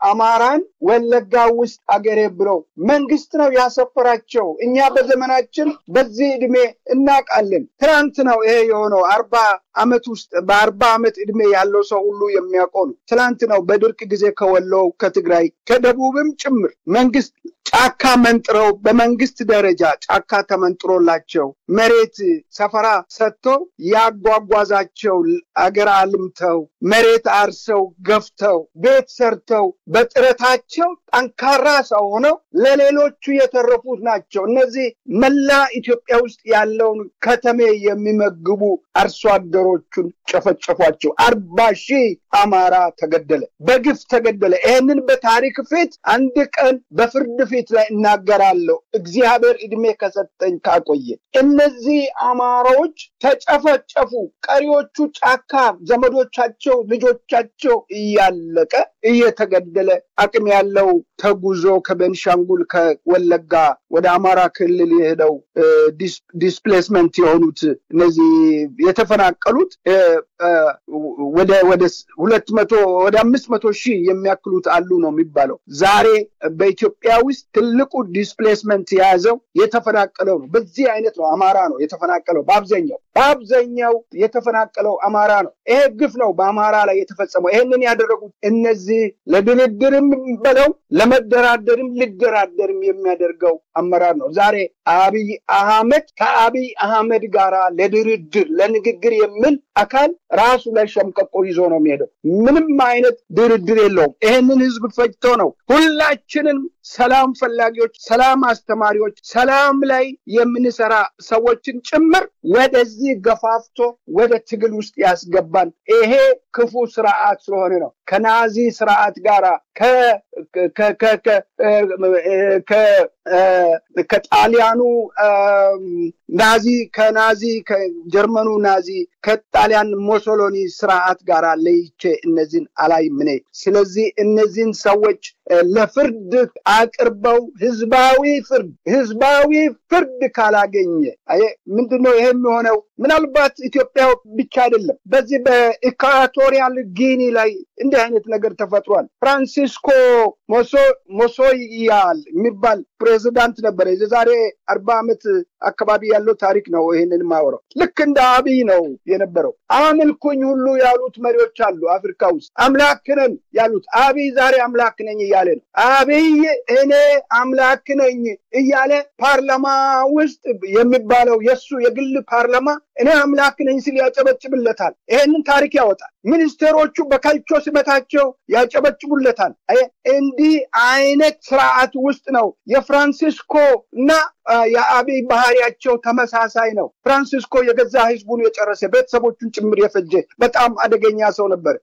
አማራን ወለጋ ውስጥ አገሬ ብለው መንግስት ነው ያሰፈራቸው። እኛ በዘመናችን በዚህ ዕድሜ እናውቃለን። ትናንት ነው ይሄ የሆነው። አርባ ዓመት ውስጥ በአርባ ዓመት ዕድሜ ያለው ሰው ሁሉ የሚያውቀው ነው። ትናንት ነው በድርቅ ጊዜ ከወሎው ከትግራይ ከደቡብም ጭምር መንግስት ጫካ መንጥረው በመንግስት ደረጃ ጫካ ተመንጥሮላቸው መሬት ሰፈራ ሰጥቶ ያጓጓዛቸው አገር አልምተው መሬት አርሰው ገፍተው ቤት ሰርተው በጥረታቸው ጠንካራ ሰው ሆነው ለሌሎቹ የተረፉት ናቸው። እነዚህ መላ ኢትዮጵያ ውስጥ ያለውን ከተሜ የሚመግቡ አርሶ አደሮቹን ጨፈጨፏቸው። አርባ ሺህ አማራ ተገደለ፣ በግፍ ተገደለ። ይህንን በታሪክ ፊት አንድ ቀን በፍርድ ፊት ላይ እናገራለሁ፣ እግዚአብሔር እድሜ ከሰጠኝ ካቆየ። እነዚህ አማራዎች ተጨፈጨፉ። ቀሪዎቹ ጫካ ዘመዶቻቸው ልጆቻቸው እያለቀ እየተገደለ አቅም ያለው ተጉዞ ከቤኒሻንጉል ከወለጋ ወደ አማራ ክልል የሄደው displacement የሆኑት እነዚህ የተፈናቀሉት ወደ ወደ ሁለት መቶ ወደ አምስት መቶ ሺህ የሚያክሉት አሉ ነው የሚባለው። ዛሬ በኢትዮጵያ ውስጥ ትልቁ displacement የያዘው የተፈናቀለው ነው። በዚህ አይነት ነው አማራ ነው የተፈናቀለው። በአብዛኛው በአብዛኛው የተፈናቀለው አማራ ነው። ይሄ ግፍ ነው በአማራ ላይ የተፈጸመው። ይሄንን ያደረጉት እነዚህ ለድርድርም በለው ለመደራደርም ሊደራደርም የሚያደርገው አመራር ነው። ዛሬ አብይ አህመድ ከአብይ አህመድ ጋር ለድርድር ለንግግር የሚል አካል ራሱ ላይ ሸምቀቆ ይዞ ነው የሚሄደው። ምንም አይነት ድርድር የለውም። ይህንን ህዝብ ፈጅቶ ነው ሁላችንን ሰላም ፈላጊዎች፣ ሰላም አስተማሪዎች፣ ሰላም ላይ የምንሰራ ሰዎችን ጭምር ወደዚህ ገፋፍቶ ወደ ትግል ውስጥ ያስገባን ይሄ ክፉ ስርዓት ስለሆነ ነው። ከናዚ ስርዓት ጋራ ከጣሊያኑ ናዚ ከናዚ ከጀርመኑ ናዚ ከጣሊያን ሞሶሎኒ ስርዓት ጋር ለይቼ እነዚህን አላይም እኔ። ስለዚህ እነዚህን ሰዎች ለፍርድ አቅርበው ህዝባዊ ፍርድ ህዝባዊ ፍርድ ካላገኘ ምንድነው ይሄ የሚሆነው? ምናልባት ኢትዮጵያ ብቻ አይደለም። በዚህ በኢኳቶሪያል ጊኒ ላይ እንዲህ አይነት ነገር ተፈጥሯል። ፍራንሲስኮ ሞሶያል የሚባል ፕሬዚዳንት ነበረ። የዛሬ አርባ ዓመት አካባቢ ያለው ታሪክ ነው። ይህንን ማወራው ልክ እንደ አብይ ነው የነበረው። አምልኩኝ ሁሉ ያሉት መሪዎች አሉ አፍሪካ ውስጥ አምላክ ነን ያሉት። አብይ ዛሬ አምላክ ነኝ እያለ ነው። አብይ እኔ አምላክ ነኝ እያለ ፓርላማ ውስጥ የሚባለው የእሱ የግል ፓርላማ እኔ አምላክ ነኝ ሲል ያጨበጭብለታል። ይሄንን ታሪክ ያወጣል። ሚኒስቴሮቹ በከልቾ ሲመታቸው ያጨበጭቡለታል። እንዲህ አይነት ስርዓት ውስጥ ነው የፍራንሲስኮ እና የአብይ ባህሪያቸው ተመሳሳይ ነው። ፍራንሲስኮ የገዛ ህዝቡን የጨረሰ ቤተሰቦቹን ጭምር የፈጀ በጣም አደገኛ ሰው ነበር።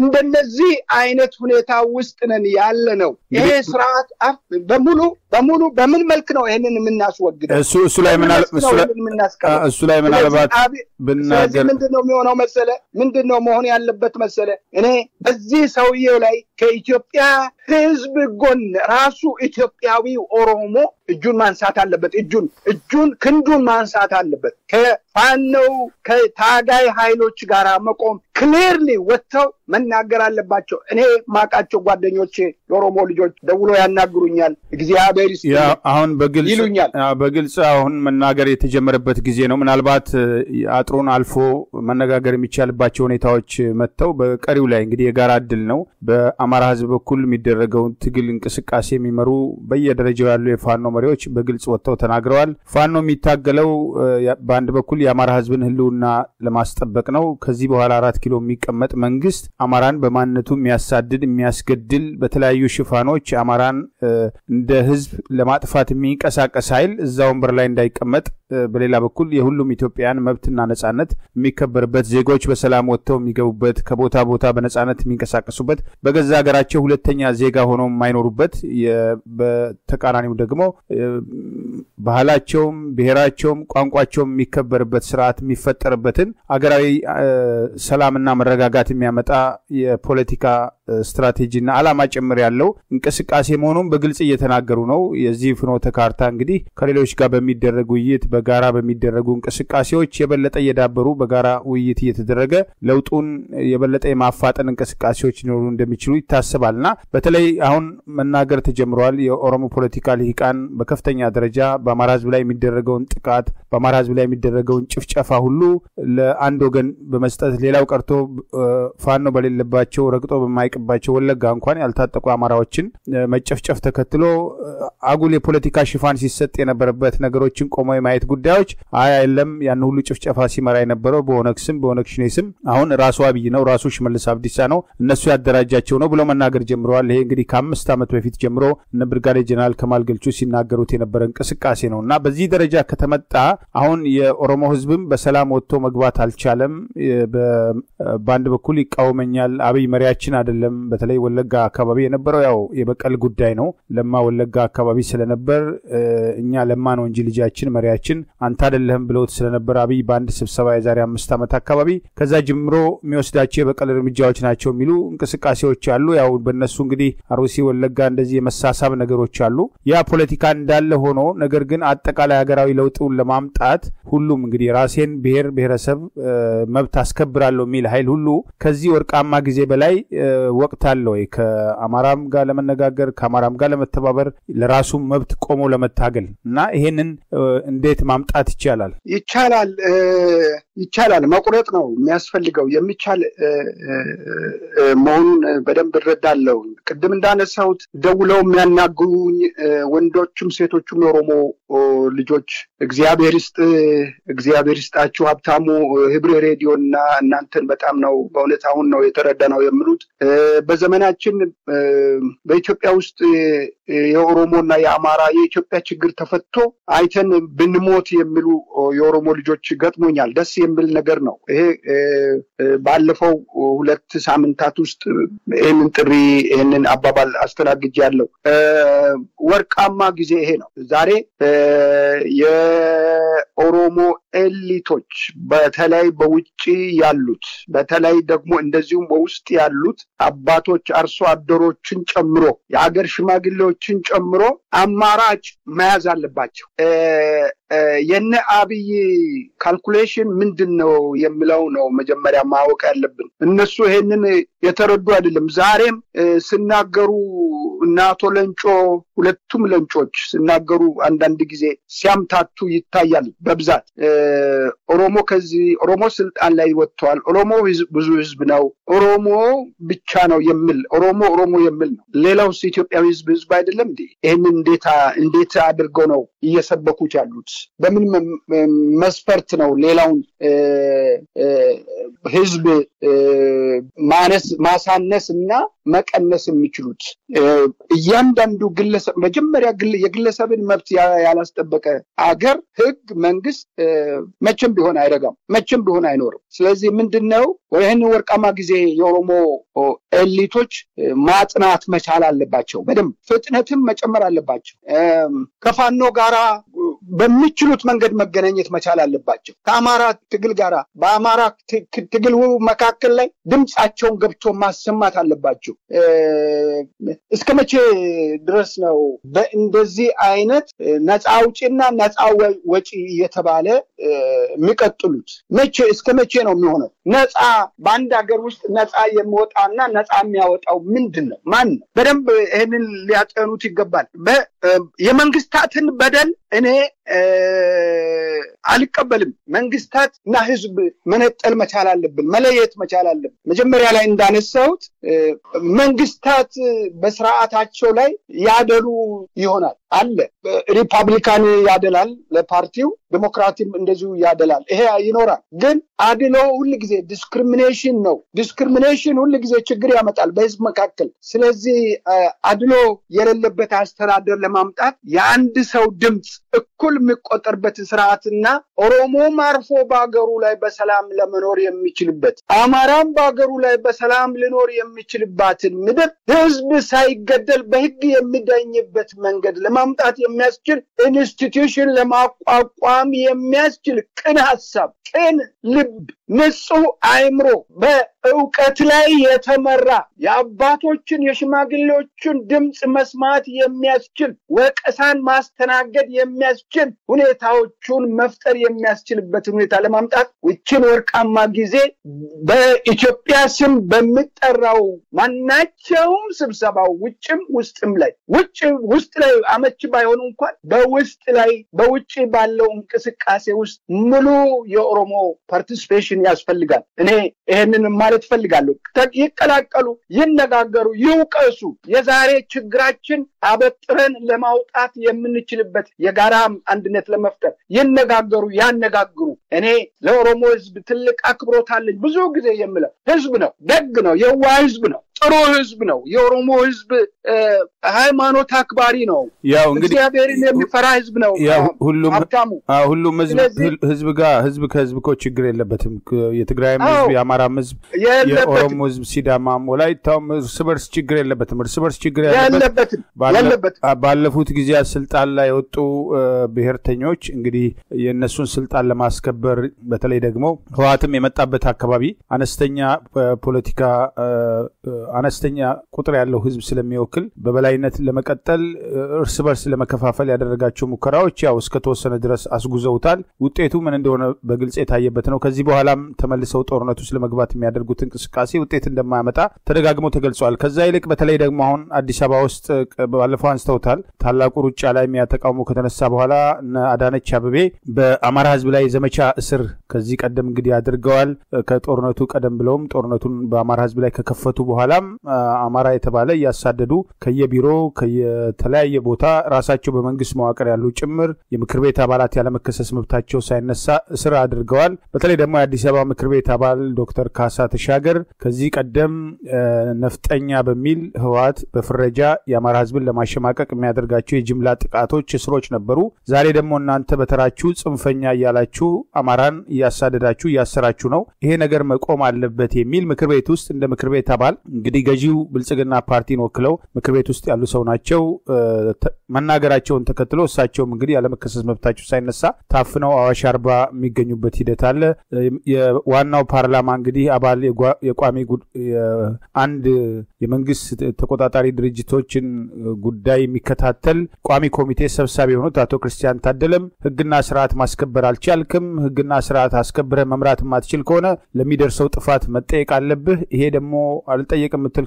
እንደነዚህ አይነት ሁኔታ ውስጥ ነን ያለ ነው። ይሄ ስርዓት በሙሉ በሙሉ በምን መልክ ነው ይህንን የምናስወግደው? እሱ እሱ ላይ እሱ ላይ ምናልባት ስለዚህ ምንድን ነው የሚሆነው መሰለ ምንድን ነው መሆን ያለበት መሰለ እኔ በዚህ ሰውዬው ላይ ከኢትዮጵያ ህዝብ ጎን ራሱ ኢትዮጵያዊ ኦሮሞ እጁን ማንሳት አለበት። እጁን እጁን ክንዱን ማንሳት አለበት። ከፋነው ከታጋይ ኃይሎች ጋር መቆም ክሊርሊ ወጥተው መናገር አለባቸው። እኔ ማቃቸው ጓደኞቼ የኦሮሞ ልጆች ደውሎ ያናግሩኛል። እግዚአብሔር አሁን በግልጽ ይሉኛል። በግልጽ አሁን መናገር የተጀመረበት ጊዜ ነው። ምናልባት አጥሩን አልፎ መነጋገር የሚቻልባቸው ሁኔታዎች መጥተው በቀሪው ላይ እንግዲህ የጋራ እድል ነው። በአማራ ህዝብ በኩል የሚደረገውን ትግል እንቅስቃሴ የሚመሩ በየደረጃው ያሉ የፋኖ መሪዎች በግልጽ ወጥተው ተናግረዋል። ፋኖ የሚታገለው በአንድ በኩል የአማራ ህዝብን ህልውና ለማስጠበቅ ነው። ከዚህ በኋላ አራት ኪሎ የሚቀመጥ መንግስት አማራን በማንነቱ የሚያሳድድ የሚያስገድል፣ በተለያዩ ሽፋኖች አማራን እንደ ህዝብ ለማጥፋት የሚንቀሳቀስ ኃይል እዛ ወንበር ላይ እንዳይቀመጥ፣ በሌላ በኩል የሁሉም ኢትዮጵያውያን መብትና ነጻነት የሚከበርበት ዜጎች በሰላም ወጥተው የሚገቡበት ከቦታ ቦታ በነጻነት የሚንቀሳቀሱበት በገዛ ሀገራቸው ሁለተኛ ዜጋ ሆነው የማይኖሩበት በተቃራኒው ደግሞ ባህላቸውም ብሔራቸውም ቋንቋቸውም የሚከበርበት ስርዓት የሚፈጠርበትን አገራዊ ሰላምና መረጋጋት የሚያመጣ የፖለቲካ ስትራቴጂና ዓላማ ጭምር ያለው እንቅስቃሴ መሆኑን በግልጽ እየተናገሩ ነው። የዚህ ፍኖተ ካርታ እንግዲህ ከሌሎች ጋር በሚደረግ ውይይት፣ በጋራ በሚደረጉ እንቅስቃሴዎች የበለጠ እየዳበሩ በጋራ ውይይት እየተደረገ ለውጡን የበለጠ የማፋጠን እንቅስቃሴዎች ሊኖሩ እንደሚችሉ ይታሰባልና በተለይ አሁን መናገር ተጀምረዋል። የኦሮሞ ፖለቲካ ልሂቃን በከፍተኛ ደረጃ በአማራ ህዝብ ላይ የሚደረገውን ጥቃት፣ በአማራ ህዝብ ላይ የሚደረገውን ጭፍጨፋ ሁሉ ለአንድ ወገን በመስጠት ሌላው ቀርቶ ፋኖ በሌለባቸው ረግጦ በማይቅ ባቸው ወለጋ እንኳን ያልታጠቁ አማራዎችን መጨፍጨፍ ተከትሎ አጉል የፖለቲካ ሽፋን ሲሰጥ የነበረበት ነገሮችን ቆሞ የማየት ጉዳዮች አይ የለም ያን ሁሉ ጭፍጨፋ ሲመራ የነበረው በኦነግ ስም በኦነግ ሽኔ ስም አሁን ራሱ አብይ ነው ራሱ ሽመልስ አብዲሳ ነው እነሱ ያደራጃቸው ነው ብለው መናገር ጀምረዋል። ይሄ እንግዲህ ከአምስት ዓመት በፊት ጀምሮ እነ ብርጋዴ ጀነራል ከማል ገልቹ ሲናገሩት የነበረ እንቅስቃሴ ነው እና በዚህ ደረጃ ከተመጣ አሁን የኦሮሞ ህዝብም በሰላም ወጥቶ መግባት አልቻለም። በአንድ በኩል ይቃወመኛል። አብይ መሪያችን አይደለም በተለይ ወለጋ አካባቢ የነበረው ያው የበቀል ጉዳይ ነው። ለማ ወለጋ አካባቢ ስለነበር እኛ ለማ ነው እንጂ ልጃችን መሪያችን አንተ አይደለህም ብለውት ስለነበር አብይ በአንድ ስብሰባ የዛሬ አምስት ዓመት አካባቢ ከዛ ጀምሮ የሚወስዳቸው የበቀል እርምጃዎች ናቸው የሚሉ እንቅስቃሴዎች አሉ። ያው በእነሱ እንግዲህ አሩሲ ወለጋ እንደዚህ የመሳሳብ ነገሮች አሉ። ያ ፖለቲካ እንዳለ ሆኖ ነገር ግን አጠቃላይ ሀገራዊ ለውጡን ለማምጣት ሁሉም እንግዲህ ራሴን ብሔር ብሔረሰብ መብት አስከብራለሁ የሚል ኃይል ሁሉ ከዚህ ወርቃማ ጊዜ በላይ ወቅት አለ ወይ? ከአማራም ጋር ለመነጋገር ከአማራም ጋር ለመተባበር ለራሱ መብት ቆሞ ለመታገል እና ይሄንን እንዴት ማምጣት ይቻላል? ይቻላል ይቻላል። መቁረጥ ነው የሚያስፈልገው። የሚቻል መሆኑን በደንብ እረዳለሁ። ቅድም እንዳነሳሁት ደውለው የሚያናግሩኝ ወንዶቹም ሴቶቹም የኦሮሞ ልጆች እግዚአብሔር ይስጥ እግዚአብሔር ይስጣችሁ ሀብታሙ ህብሬ ሬዲዮ እና እናንተን በጣም ነው በእውነት አሁን ነው የተረዳ ነው የሚሉት በዘመናችን በኢትዮጵያ ውስጥ የኦሮሞና የአማራ የኢትዮጵያ ችግር ተፈቶ አይተን ብንሞት የሚሉ የኦሮሞ ልጆች ገጥሞኛል። ደስ የሚል ነገር ነው። ይሄ ባለፈው ሁለት ሳምንታት ውስጥ ይህንን ጥሪ ይህንን አባባል አስተናግጅ ያለው ወርቃማ ጊዜ ይሄ ነው። ዛሬ የኦሮሞ ኤሊቶች በተለይ በውጭ ያሉት በተለይ ደግሞ እንደዚሁም በውስጥ ያሉት አባቶች አርሶ አደሮችን ጨምሮ የአገር ሽማግሌዎችን ጨምሮ አማራጭ መያዝ አለባቸው። የነ አብይ calculation ምንድን ነው የሚለው ነው መጀመሪያ ማወቅ ያለብን። እነሱ ይሄንን የተረዱ አይደለም። ዛሬም ሲናገሩ እና አቶ ሌንጮ ሁለቱም ሌንጮዎች ሲናገሩ አንዳንድ ጊዜ ሲያምታቱ ይታያል በብዛት ኦሮሞ ከዚህ ኦሮሞ ስልጣን ላይ ወጥተዋል። ኦሮሞ ብዙ ህዝብ ነው። ኦሮሞ ብቻ ነው የሚል ኦሮሞ ኦሮሞ የሚል ነው። ሌላውስ ኢትዮጵያዊ ህዝብ ህዝብ አይደለም እንዴ? ይህንን እንዴት አድርገው ነው እየሰበኩት ያሉት? በምን መስፈርት ነው ሌላውን ህዝብ ማነስ ማሳነስ እና መቀነስ የሚችሉት? እያንዳንዱ ግለሰብ መጀመሪያ የግለሰብን መብት ያላስጠበቀ አገር ህግ መንግስት መቼም ቢሆን አይረጋም፣ መቼም ቢሆን አይኖርም። ስለዚህ ምንድን ነው ይህን ወርቃማ ጊዜ የኦሮሞ ኤሊቶች ማጥናት መቻል አለባቸው። በደንብ ፍጥነትም መጨመር አለባቸው። ከፋኖ ጋራ በሚችሉት መንገድ መገናኘት መቻል አለባቸው። ከአማራ ትግል ጋራ በአማራ ትግል መካከል ላይ ድምፃቸውን ገብቶ ማሰማት አለባቸው። እስከ መቼ ድረስ ነው በእንደዚህ አይነት ነፃ አውጪና ነፃ ወጪ እየተባለ የሚቀጥሉት? መቼ እስከ መቼ ነው የሚሆነው? ነፃ በአንድ ሀገር ውስጥ ነፃ የሚወጣና ነፃ የሚያወጣው ምንድን ነው? ማን ነው? በደንብ ይህንን ሊያጠኑት ይገባል። የመንግስታትን በደል እኔ አልቀበልም። መንግስታት እና ህዝብ መነጠል መቻል አለብን፣ መለየት መቻል አለብን። መጀመሪያ ላይ እንዳነሳሁት መንግስታት በስርዓታቸው ላይ ያደሉ ይሆናል አለ። ሪፐብሊካን ያደላል ለፓርቲው፣ ዴሞክራቲም እንደዚሁ ያደላል። ይሄ ይኖራል። ግን አድሎ ሁል ጊዜ discrimination ነው። discrimination ሁል ጊዜ ችግር ያመጣል በህዝብ መካከል። ስለዚህ አድሎ የሌለበት አስተዳደር ለማምጣት የአንድ ሰው ድምፅ እኩል የሚቆጠርበትን ስርዓትና ኦሮሞም አርፎ በሀገሩ ላይ በሰላም ለመኖር የሚችልበት አማራም በሀገሩ ላይ በሰላም ሊኖር የሚችልባትን ምድር ህዝብ ሳይገደል በህግ የሚዳኝበት መንገድ ለማምጣት የሚያስችል institution ለማቋቋም የሚያስችል ቅን ሀሳብ፣ ቅን ልብ፣ ንጹህ አእምሮ በእውቀት ላይ የተመራ የአባቶችን የሽማግሌዎችን ድምፅ መስማት የሚያስችል ወቀሳን ማስተናገድ የሚያስችል ሁኔታዎቹን መፍጠር የሚያስችልበትን ሁኔታ ለማምጣት ውችን ወርቃማ ጊዜ በኢትዮጵያ ስም በሚጠራው ማናቸውም ስብሰባው ውጭም ውስጥም ላይ ውጭ ውስጥ ላይ አመች ባይሆኑ እንኳን በውስጥ ላይ በውጭ ባለው እንቅስቃሴ ውስጥ ሙሉ የኦሮሞ ፓርቲሲፔሽን ያስፈልጋል። እኔ ይሄንን ማለት እፈልጋለሁ። ይቀላቀሉ፣ ይነጋገሩ፣ ይውቀሱ። የዛሬ ችግራችን አበጥረን ለማውጣት የምንችልበት የጋራ አንድነት ለመፍጠር ይነጋገሩ፣ ያነጋግሩ። እኔ ለኦሮሞ ህዝብ ትልቅ አክብሮት አለኝ። ብዙ ጊዜ የምለው ህዝብ ነው፣ ደግ ነው፣ የዋ ህዝብ ነው፣ ጥሩ ህዝብ ነው። የኦሮሞ ህዝብ ሃይማኖት አክባሪ ነው። ያው እንግዲህ እግዚአብሔርን የሚፈራ ህዝብ ነው። ሁሉም ሁሉም ህዝብ ጋር ህዝብ ከህዝብ እኮ ችግር የለበትም። የትግራይም ህዝብ፣ የአማራም ህዝብ፣ የኦሮሞ ህዝብ፣ ሲዳማም፣ ወላይታውም እርስ በርስ ችግር የለበትም። እርስ በርስ ችግር ያለበትም ባለፉት ጊዜያት ስልጣን ላይ የወጡ ብሔርተኞች እንግዲህ የእነሱን ስልጣን ለማስከበር በተለይ ደግሞ ህወሓትም የመጣበት አካባቢ አነስተኛ ፖለቲካ አነስተኛ ቁጥር ያለው ህዝብ ስለሚወክል በበላይነት ለመቀጠል እርስ በርስ ለመከፋፈል ያደረጋቸው ሙከራዎች ያው እስከተወሰነ ድረስ አስጉዘውታል። ውጤቱ ምን እንደሆነ በግልጽ የታየበት ነው። ከዚህ በኋላም ተመልሰው ጦርነት ውስጥ ለመግባት የሚያደርጉት እንቅስቃሴ ውጤት እንደማያመጣ ተደጋግሞ ተገልጿል። ከዛ ይልቅ በተለይ ደግሞ አሁን አዲስ አበባ ውስጥ ባለፈው አንስተውታል። ታላቁ ሩጫ ላይ ተቃውሞ ከተነሳ በኋላ እነ አዳነች አበቤ በአማራ ህዝብ ላይ ዘመቻ እስር ከዚህ ቀደም እንግዲህ አድርገዋል። ከጦርነቱ ቀደም ብለውም ጦርነቱን በአማራ ህዝብ ላይ ከከፈቱ በኋላም አማራ የተባለ እያሳደዱ ከየቢሮ ከየተለያየ ቦታ ራሳቸው በመንግስት መዋቅር ያሉ ጭምር የምክር ቤት አባላት ያለመከሰስ መብታቸው ሳይነሳ እስር አድርገዋል። በተለይ ደግሞ የአዲስ አበባ ምክር ቤት አባል ዶክተር ካሳ ተሻገር ከዚህ ቀደም ነፍጠኛ በሚል ህወሓት በፍረጃ የአማራ ህዝብን ለማሸማቀቅ የሚያደርጋቸው የጅምላ ጥቃቶች፣ እስሮች ነበሩ። ዛሬ ደግሞ እናንተ በተራችሁ ጽንፈኛ እያላችሁ አማራን እያሳደዳችሁ እያሰራችሁ ነው። ይሄ ነገር መቆም አለበት የሚል ምክር ቤት ውስጥ እንደ ምክር ቤት አባል እንግዲህ ገዢው ብልጽግና ፓርቲን ወክለው ምክር ቤት ውስጥ ያሉ ሰው ናቸው መናገራቸውን ተከትሎ እሳቸውም እንግዲህ ያለመከሰስ መብታቸው ሳይነሳ ታፍነው አዋሽ አርባ የሚገኙበት ሂደት አለ። የዋናው ፓርላማ እንግዲህ አባል የቋሚ አንድ የመንግስት ተቆጣጣሪ ድርጅቶችን ጉዳይ የሚከታተል ቋሚ ኮሚቴ ሰብሳቢ የሆኑት አቶ ክርስቲያን ታደለም ህግና ስርዓት ማስከበር አልቻልክም፣ ህግና ስርዓት አስከብረ መምራት የማትችል ከሆነ ለሚደርሰው ጥፋት መጠየቅ አለብህ። ይሄ ደግሞ አልጠየቅ የምትል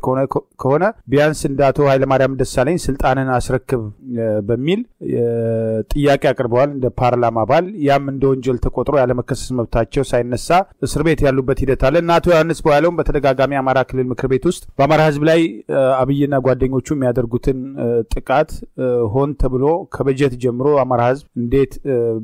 ከሆነ ቢያንስ እንደ አቶ ኃይለማርያም ደሳለኝ ስልጣንን አስረክብ በሚል ጥያቄ አቅርበዋል እንደ ፓርላማ አባል። ያም እንደ ወንጀል ተቆጥሮ ያለመከሰስ መብታቸው ሳይነሳ እስር ቤት ያሉበት ሂደት አለ እና አቶ ዮሐንስ በኋላውም በተደጋጋሚ የአማራ ክልል ምክር ቤት ውስጥ በአማራ ህዝብ ላይ አብይና ጓደኞቹ የሚያደርጉትን ጥቃት ሆን ተብሎ ከበጀት ጀምሮ አማራ ህዝብ እንዴት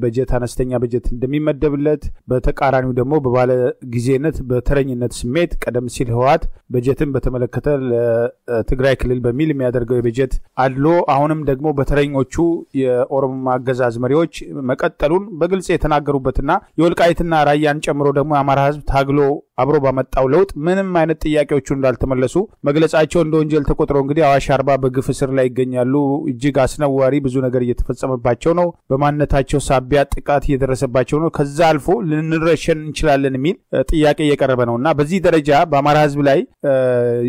በጀት አነስተኛ በጀት እንደሚመደብለት በተቃራኒው ደግሞ በባለ ጊዜነት በተረኝነት ስሜት ቀደም ሲል ህወሓት በጀትን በተመለከተ ለትግራይ ክልል በሚል የሚያደርገው የበጀት አድሎ አሁንም ደግሞ በተረኞቹ የኦሮሞ አገዛዝ መሪዎች መቀጠሉን በግልጽ የተናገሩበትና የወልቃይትና ራያን ጨምሮ ደግሞ የአማራ ህዝብ ታግሎ አብሮ ባመጣው ለውጥ ምንም አይነት ጥያቄዎቹ እንዳልተመለሱ መግለጻቸው እንደ ወንጀል ተቆጥረው እንግዲህ አዋሽ አርባ በግፍ እስር ላይ ይገኛሉ። እጅግ አስነዋሪ ብዙ ነገር እየተፈጸመባቸው ነው። በማንነታቸው ሳቢያ ጥቃት እየደረሰባቸው ነው። ከዛ አልፎ ልንረሸን እንችላለን የሚል ጥያቄ እየቀረበ ነው እና በዚህ ደረጃ በአማራ ህዝብ ላይ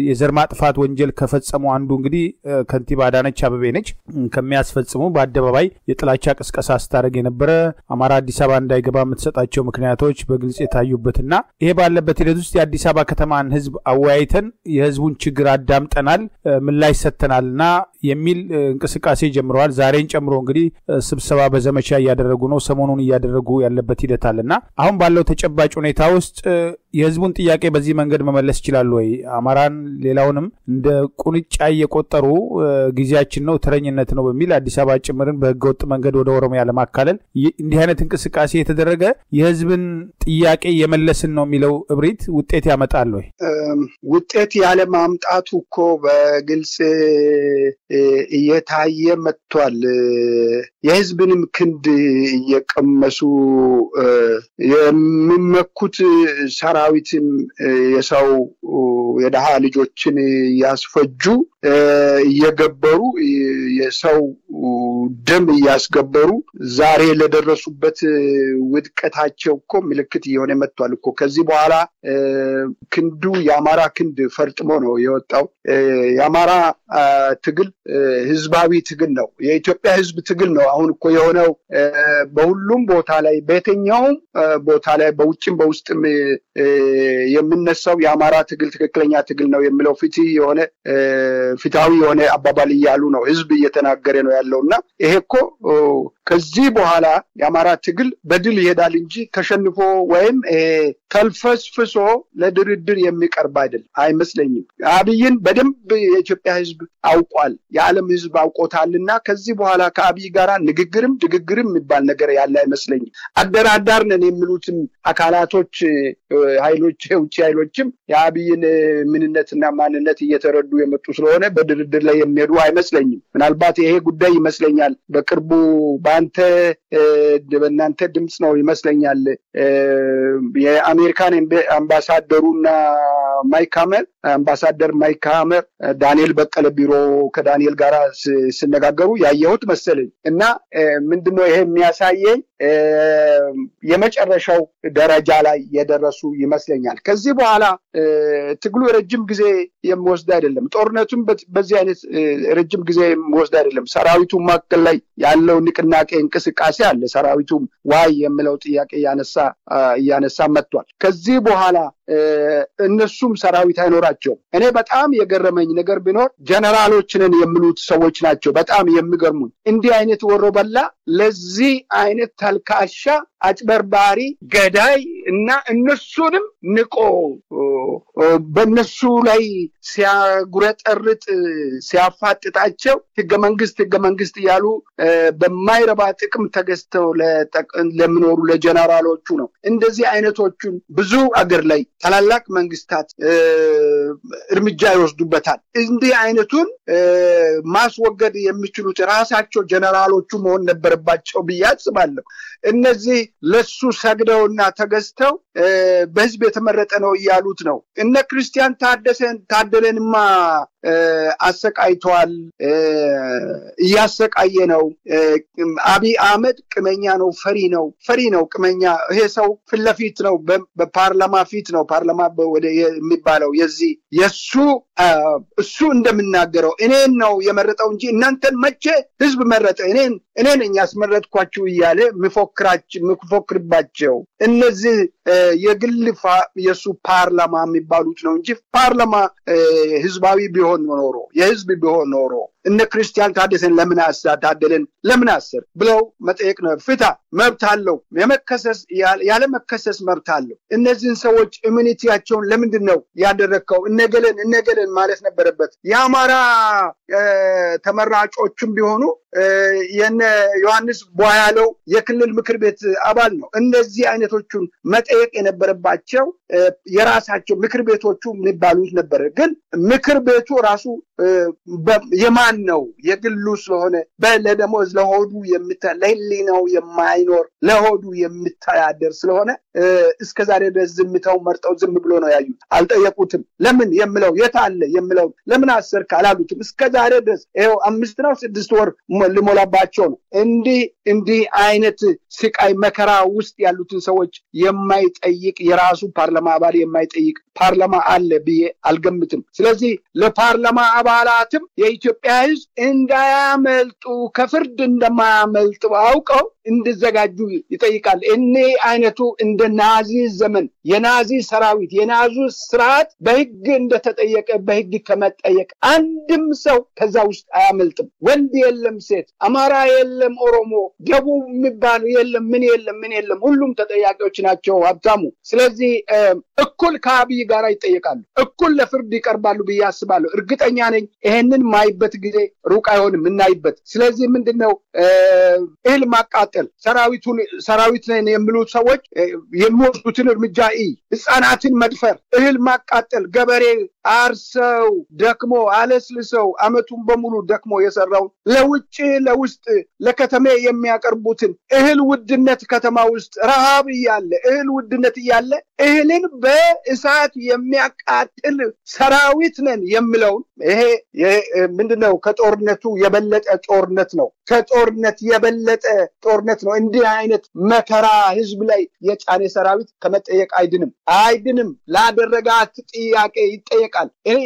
የዘር ማጥፋት ወንጀል ከፈጸሙ አንዱ እንግዲህ ከንቲባ አዳነች አበቤ ነች። ከሚያስፈጽሙ በአደባባይ የጥላቻ ቅስቀሳ ስታደርግ የነበረ አማራ አዲስ አበባ እንዳይገባ የምትሰጣቸው ምክንያቶች በግልጽ የታዩበትና ይሄ ባለበት ሂደት ውስጥ የአዲስ አበባ ከተማን ህዝብ አወያይተን የህዝቡን ችግር አዳምጠናል፣ ምላሽ ሰጥተናልና የሚል እንቅስቃሴ ጀምረዋል። ዛሬን ጨምሮ እንግዲህ ስብሰባ በዘመቻ እያደረጉ ነው። ሰሞኑን እያደረጉ ያለበት ሂደት አለና አሁን ባለው ተጨባጭ ሁኔታ ውስጥ የህዝቡን ጥያቄ በዚህ መንገድ መመለስ ይችላሉ ወይ? አማራን ሌላውንም እንደ ቁንጫ እየቆጠሩ ጊዜያችን ነው ተረኝነት ነው በሚል አዲስ አበባ ጭምርን በህገወጥ መንገድ ወደ ኦሮሚያ ለማካለል እንዲህ አይነት እንቅስቃሴ የተደረገ የህዝብን ጥያቄ የመለስን ነው የሚለው እብሪት ውጤት ያመጣል ወይ? ውጤት ያለ ማምጣቱ እኮ በግልጽ እየታየ መጥቷል። የህዝብንም ክንድ እየቀመሱ የሚመኩት ሰራዊትም የሰው የድሃ ልጆችን እያስፈጁ እየገበሩ የሰው ደም እያስገበሩ ዛሬ ለደረሱበት ውድቀታቸው እኮ ምልክት እየሆነ መጥቷል እኮ። ከዚህ በኋላ ክንዱ የአማራ ክንድ ፈርጥሞ ነው የወጣው። የአማራ ትግል ህዝባዊ ትግል ነው። የኢትዮጵያ ህዝብ ትግል ነው። አሁን እኮ የሆነው በሁሉም ቦታ ላይ በየትኛውም ቦታ ላይ በውጭም በውስጥም የምነሳው የአማራ ትግል ትክክለኛ ትግል ነው የሚለው ፍትህ የሆነ ፍትሃዊ የሆነ አባባል እያሉ ነው ህዝብ እየተናገረ ነው ያለው እና ይሄ እኮ ከዚህ በኋላ የአማራ ትግል በድል ይሄዳል እንጂ ተሸንፎ ወይም ተልፈስፍሶ ለድርድር የሚቀርብ አይደል አይመስለኝም። አብይን በደንብ የኢትዮጵያ ህዝብ አውቋል፣ የዓለም ህዝብ አውቆታልና ከዚህ በኋላ ከአብይ ጋር ንግግርም ድግግርም የሚባል ነገር ያለ አይመስለኝም። አደራዳር ነን የሚሉትም አካላቶች ኃይሎች የውጭ ኃይሎችም የአብይን ምንነትና ማንነት እየተረዱ የመጡ ስለሆነ በድርድር ላይ የሚሄዱ አይመስለኝም። ምናልባት ይሄ ጉዳይ ይመስለኛል በቅርቡ በአንተ በእናንተ ድምፅ ነው ይመስለኛል የአሜሪካን አምባሳደሩና ማይክ ሀመር አምባሳደር ማይክ ዳንኤል በቀለ ቢሮ ከዳንኤል ጋር ሲነጋገሩ ያየሁት መሰለኝ እና ምንድነው ይሄ የሚያሳየኝ የመጨረሻው ደረጃ ላይ የደረሱ ይመስለኛል። ከዚህ በኋላ ትግሉ ረጅም ጊዜ የሚወስድ አይደለም። ጦርነቱም በዚህ አይነት ረጅም ጊዜ የሚወስድ አይደለም። ሰራዊቱ መካከል ላይ ያለው ንቅናቄ እንቅስቃሴ አለ። ሰራዊቱም ዋይ የሚለው ጥያቄ እያነሳ እያነሳ መጥቷል። ከዚህ በኋላ እነሱም ሰራዊት አይኖራቸውም። እኔ በጣም የገረመኝ ነገር ቢኖር ጀነራሎችንን የሚሉት ሰዎች ናቸው በጣም የሚገርሙኝ። እንዲህ አይነት ወሮበላ ለዚህ አይነት ተልካሻ አጭበርባሪ፣ ገዳይ እና እነሱንም ንቆ በእነሱ ላይ ሲያጉረጠርጥ ሲያፋጥጣቸው ህገ መንግስት ህገ መንግስት እያሉ በማይረባ ጥቅም ተገዝተው ለሚኖሩ ለጀነራሎቹ ነው። እንደዚህ አይነቶቹን ብዙ አገር ላይ ታላላቅ መንግስታት እርምጃ ይወስዱበታል። እንዲህ አይነቱን ማስወገድ የሚችሉት ራሳቸው ጀነራሎቹ መሆን ነበረባቸው ብዬ አስባለሁ። እነዚህ ለሱ ሰግደውና ተገዝተው በህዝብ የተመረጠ ነው እያሉት ነው። እነ ክርስቲያን ታደለንማ አሰቃይተዋል፣ እያሰቃየ ነው። አብይ አህመድ ቅመኛ ነው፣ ፈሪ ነው፣ ፈሪ ነው፣ ቅመኛ። ይሄ ሰው ፊት ለፊት ነው፣ በፓርላማ ፊት ነው። ፓርላማ የሚባለው የዚህ የእሱ እሱ እንደምናገረው እኔን ነው የመረጠው እንጂ እናንተን መቼ ህዝብ መረጠ? እኔን እኔ ነኝ ያስመረጥኳችሁ እያለ ምፎክርባቸው እነዚህ የግል የእሱ ፓርላማ የሚባሉት ነው እንጂ ፓርላማ ህዝባዊ ቢሆን ኖሮ የህዝብ ቢሆን ኖሮ እነ ክርስቲያን ታደሰን ለምን ታደለን ለምን አስር ብለው መጠየቅ ነው። ፍታ መብት አለው። የመከሰስ ያለ መብት አለው። እነዚህን ሰዎች ኢሚኒቲያቸውን ለምንድን ነው ያደረግከው? እነገለን እነገለን ማለት ነበረበት። የአማራ ተመራጮችም ቢሆኑ የነ ዮሐንስ ቧያለው የክልል ምክር ቤት አባል ነው። እነዚህ አይነቶቹን መጠየቅ የነበረባቸው የራሳቸው ምክር ቤቶቹ የሚባሉት ነበረ። ግን ምክር ቤቱ ራሱ የማን ነው? የግሉ ስለሆነ ለደሞዝ ለሆዱ ለህሊናው የማይኖር ለሆዱ የሚተዳደር ስለሆነ እስከ ዛሬ ድረስ ዝምተው መርጠው ዝም ብሎ ነው ያዩት። አልጠየቁትም። ለምን የምለው የት አለ የምለው ለምን አሰርክ አላሉትም። እስከ ዛሬ ድረስ ይኸው አምስት ነው ስድስት ወር ሊሞላባቸው ነው። እንዲህ እንዲህ አይነት ስቃይ መከራ ውስጥ ያሉትን ሰዎች የማይጠይቅ የራሱ ፓርላማ አባል የማይጠይቅ ፓርላማ አለ ብዬ አልገምትም። ስለዚህ ለፓርላማ አባላትም የኢትዮጵያ ሕዝብ እንዳያመልጡ ከፍርድ እንደማያመልጡ አውቀው እንዲዘጋጁ ይጠይቃል። እኔ አይነቱ እንደ ናዚ ዘመን የናዚ ሰራዊት የናዚ ስርዓት በህግ እንደተጠየቀ በህግ ከመጠየቅ አንድም ሰው ከዛ ውስጥ አያመልጥም። ወንድ የለም፣ ሴት፣ አማራ የለም፣ ኦሮሞ፣ ደቡብ የሚባል የለም፣ ምን የለም፣ ምን የለም። ሁሉም ተጠያቂዎች ናቸው ሀብታሙ። ስለዚህ እኩል ከአብይ ጋር ይጠየቃሉ፣ እኩል ለፍርድ ይቀርባሉ ብዬ አስባለሁ። እርግጠኛ ነኝ ይሄንን ማይበት ጊዜ ሩቅ አይሆንም እናይበት። ስለዚህ ምንድን ነው እህል ማቃጠል ሰራዊቱን ሰራዊት ነን የሚሉት ሰዎች የሚወስዱትን እርምጃ ኢ ህፃናትን መድፈር፣ እህል ማቃጠል፣ ገበሬ አርሰው ደክሞ አለስልሰው አመቱን በሙሉ ደክሞ የሰራውን ለውጭ ለውስጥ ለከተሜ የሚያቀርቡትን እህል ውድነት ከተማ ውስጥ ረሃብ እያለ እህል ውድነት እያለ እህልን በእሳት የሚያቃጥል ሰራዊት ነን የሚለውን ይሄ ምንድነው? ከጦርነቱ የበለጠ ጦርነት ነው። ከጦርነት የበለጠ ጦርነት ነው። እንዲህ አይነት መከራ ህዝብ ላይ የጫነ ሰራዊት ከመጠየቅ አይድንም አይድንም። ላደረጋት ጥያቄ ይጠየቃል። ይሄ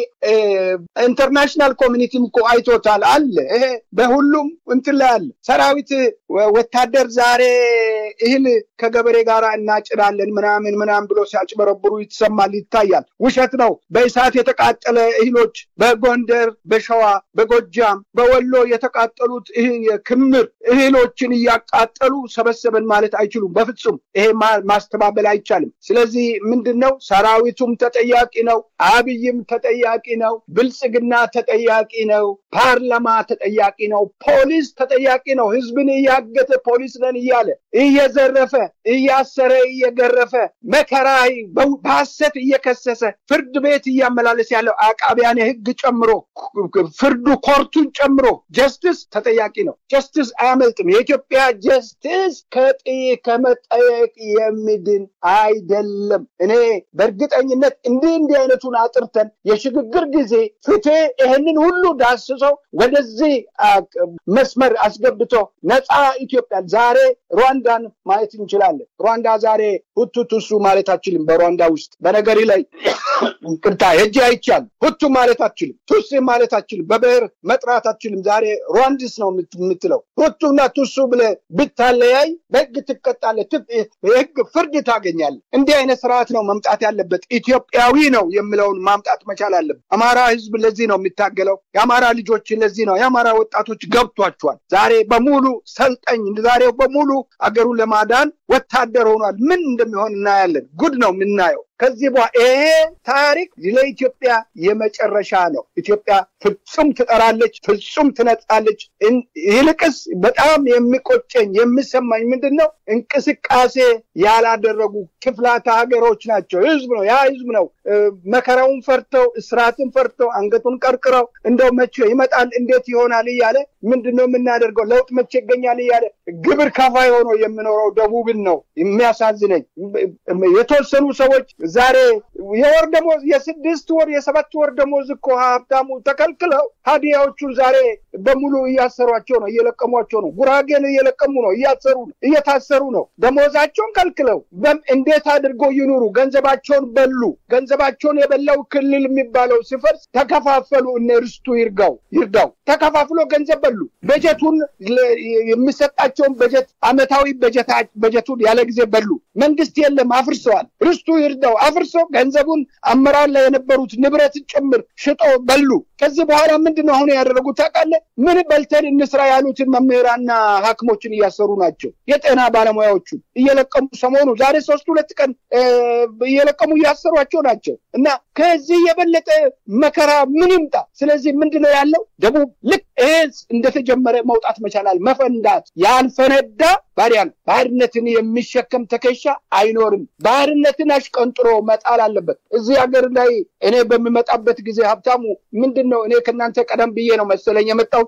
international community ም እኮ አይቶታል አለ። ይሄ በሁሉም እንትን ላይ አለ። ሰራዊት ወታደር ዛሬ እህል ከገበሬ ጋር እናጭዳለን ምናምን ምናምን ብሎ ሲያጭበረብሩ ይሰማል፣ ይታያል። ውሸት ነው። በእሳት የተቃጠለ እህሎች በጎንደር፣ በሸዋ፣ በጎጃም፣ በወሎ የተቃጠሉት ክምር እህሎችን እያቃጠሉ ሰበሰበን ማለት አይችሉም። በፍጹም ይሄ ማስተባበል አይቻልም። ስለዚህ ምንድን ነው ሰራዊቱም ተጠያቂ ነው፣ አብይም ተጠያቂ ነው። ብልጽግና ተጠያቂ ነው። ፓርላማ ተጠያቂ ነው። ፖሊስ ተጠያቂ ነው። ህዝብን እያገተ ፖሊስ ነን እያለ እየዘረፈ እያሰረ እየገረፈ መከራ በሐሰት እየከሰሰ ፍርድ ቤት እያመላለሰ ያለው አቃቢያን ህግ ጨምሮ ፍርዱ court ኡን ጨምሮ justice ተጠያቂ ነው። justice አያመልጥም። የኢትዮጵያ justice ከመጠየቅ የሚድን አይደለም። እኔ በእርግጠኝነት እንዲህ እንዲህ አይነቱን አጥርተን የሽግግር ጊዜ ፍትህ ይህንን ሁሉ ዳስሶ ወደዚህ መስመር አስገብቶ ነፃ ኢትዮጵያ ዛሬ ሩዋንዳን ማየት እንችላለን። ሩዋንዳ ዛሬ ሁቱ ቱሲ ማለት አትችልም። በሩዋንዳ ውስጥ በነገራችን ላይ ይቅርታ ሄጄ አይቻለሁ። ሁቱ ማለት አትችልም። ቱሲ ማለት አትችልም። በብሔር መጥራት አትችልም። ዛሬ Rwandese ነው የምትለው። ሁቱና ቱሲ ብለህ ብትለያይ በህግ ትቀጣለህ፣ የህግ ፍርድ ታገኛለህ። እንዲህ አይነት ስርዓት ነው መምጣት ያለበት። ኢትዮጵያዊ ነው የሚለውን ማምጣት መቻል አለበት። አማራ ህዝብ ለዚህ ነው የሚታገለው። የአማራ ልጆች ለዚህ ነው። የአማራ ወጣቶች ገብቷቸዋል። ዛሬ በሙሉ ሰልጠኝ፣ ዛሬው በሙሉ አገሩን ለማዳን ወታደር ሆኗል። ምን እንደሚሆን እናያለን። ጉድ ነው የምናየው። ከዚህ በኋላ ይሄ ታሪክ ለኢትዮጵያ የመጨረሻ ነው። ኢትዮጵያ ፍጹም ትጠራለች፣ ፍጹም ትነጻለች። ይልቅስ በጣም የሚቆጨኝ የሚሰማኝ ምንድን ነው? እንቅስቃሴ ያላደረጉ ክፍላተ ሀገሮች ናቸው። ህዝብ ነው ያ ህዝብ ነው መከራውን ፈርተው እስራትን ፈርተው አንገቱን ቀርቅረው እንደው መቼ ይመጣል እንዴት ይሆናል እያለ ምንድን ነው የምናደርገው ለውጥ መቼ ይገኛል እያለ ግብር ከፋይ ሆኖ የሚኖረው ደቡብን ነው የሚያሳዝነኝ። የተወሰኑ ሰዎች ዛሬ የወር ደሞዝ የስድስት ወር የሰባት ወር ደሞዝ እኮ ሀብታሙ ተከልክለው ሀዲያዎቹን ዛሬ በሙሉ እያሰሯቸው ነው፣ እየለቀሟቸው ነው። ጉራጌን እየለቀሙ ነው፣ እያሰሩ ነው፣ እየታሰሩ ነው። ደሞዛቸውን ከልክለው እንዴት አድርገው ይኑሩ? ገንዘባቸውን በሉ። ገንዘባቸውን የበላው ክልል የሚባለው ሲፈርስ ተከፋፈሉ። እነ ርስቱ ይርጋው ይርዳው ተከፋፍሎ ገንዘብ በሉ። በጀቱን የሚሰጣቸውን በጀት አመታዊ በጀቱን ያለ ጊዜ በሉ። መንግስት የለም አፍርሰዋል። ርስቱ ይርዳው አፍርሶ ገንዘቡን አመራር ላይ የነበሩት ንብረት ጭምር ሽጦ በሉ። ከዚህ በኋላ ምንድን ነው አሁን ያደረጉት ታውቃለህ? ምን በልተን እንስራ ያሉትን መምህራንና ሐኪሞችን እያሰሩ ናቸው። የጤና ባለሙያዎቹን እየለቀሙ ሰሞኑ ዛሬ ሶስት ሁለት ቀን እየለቀሙ እያሰሯቸው ናቸው። እና ከዚህ የበለጠ መከራ ምን ይምጣ? ስለዚህ ምንድን ያለው? ደቡብ ልክ ይሄ እንደተጀመረ መውጣት መቻላል መፈንዳት ያልፈነዳ ባሪያ ነው። ባርነትን የሚሸከም ትከሻ አይኖርም። ባርነትን አሽቀንጥሮ መጣል አለበት። እዚህ ሀገር ላይ እኔ በሚመጣበት ጊዜ ሀብታሙ ምንድን ነው እኔ ከእናንተ ቀደም ብዬ ነው መሰለኝ የመጣው።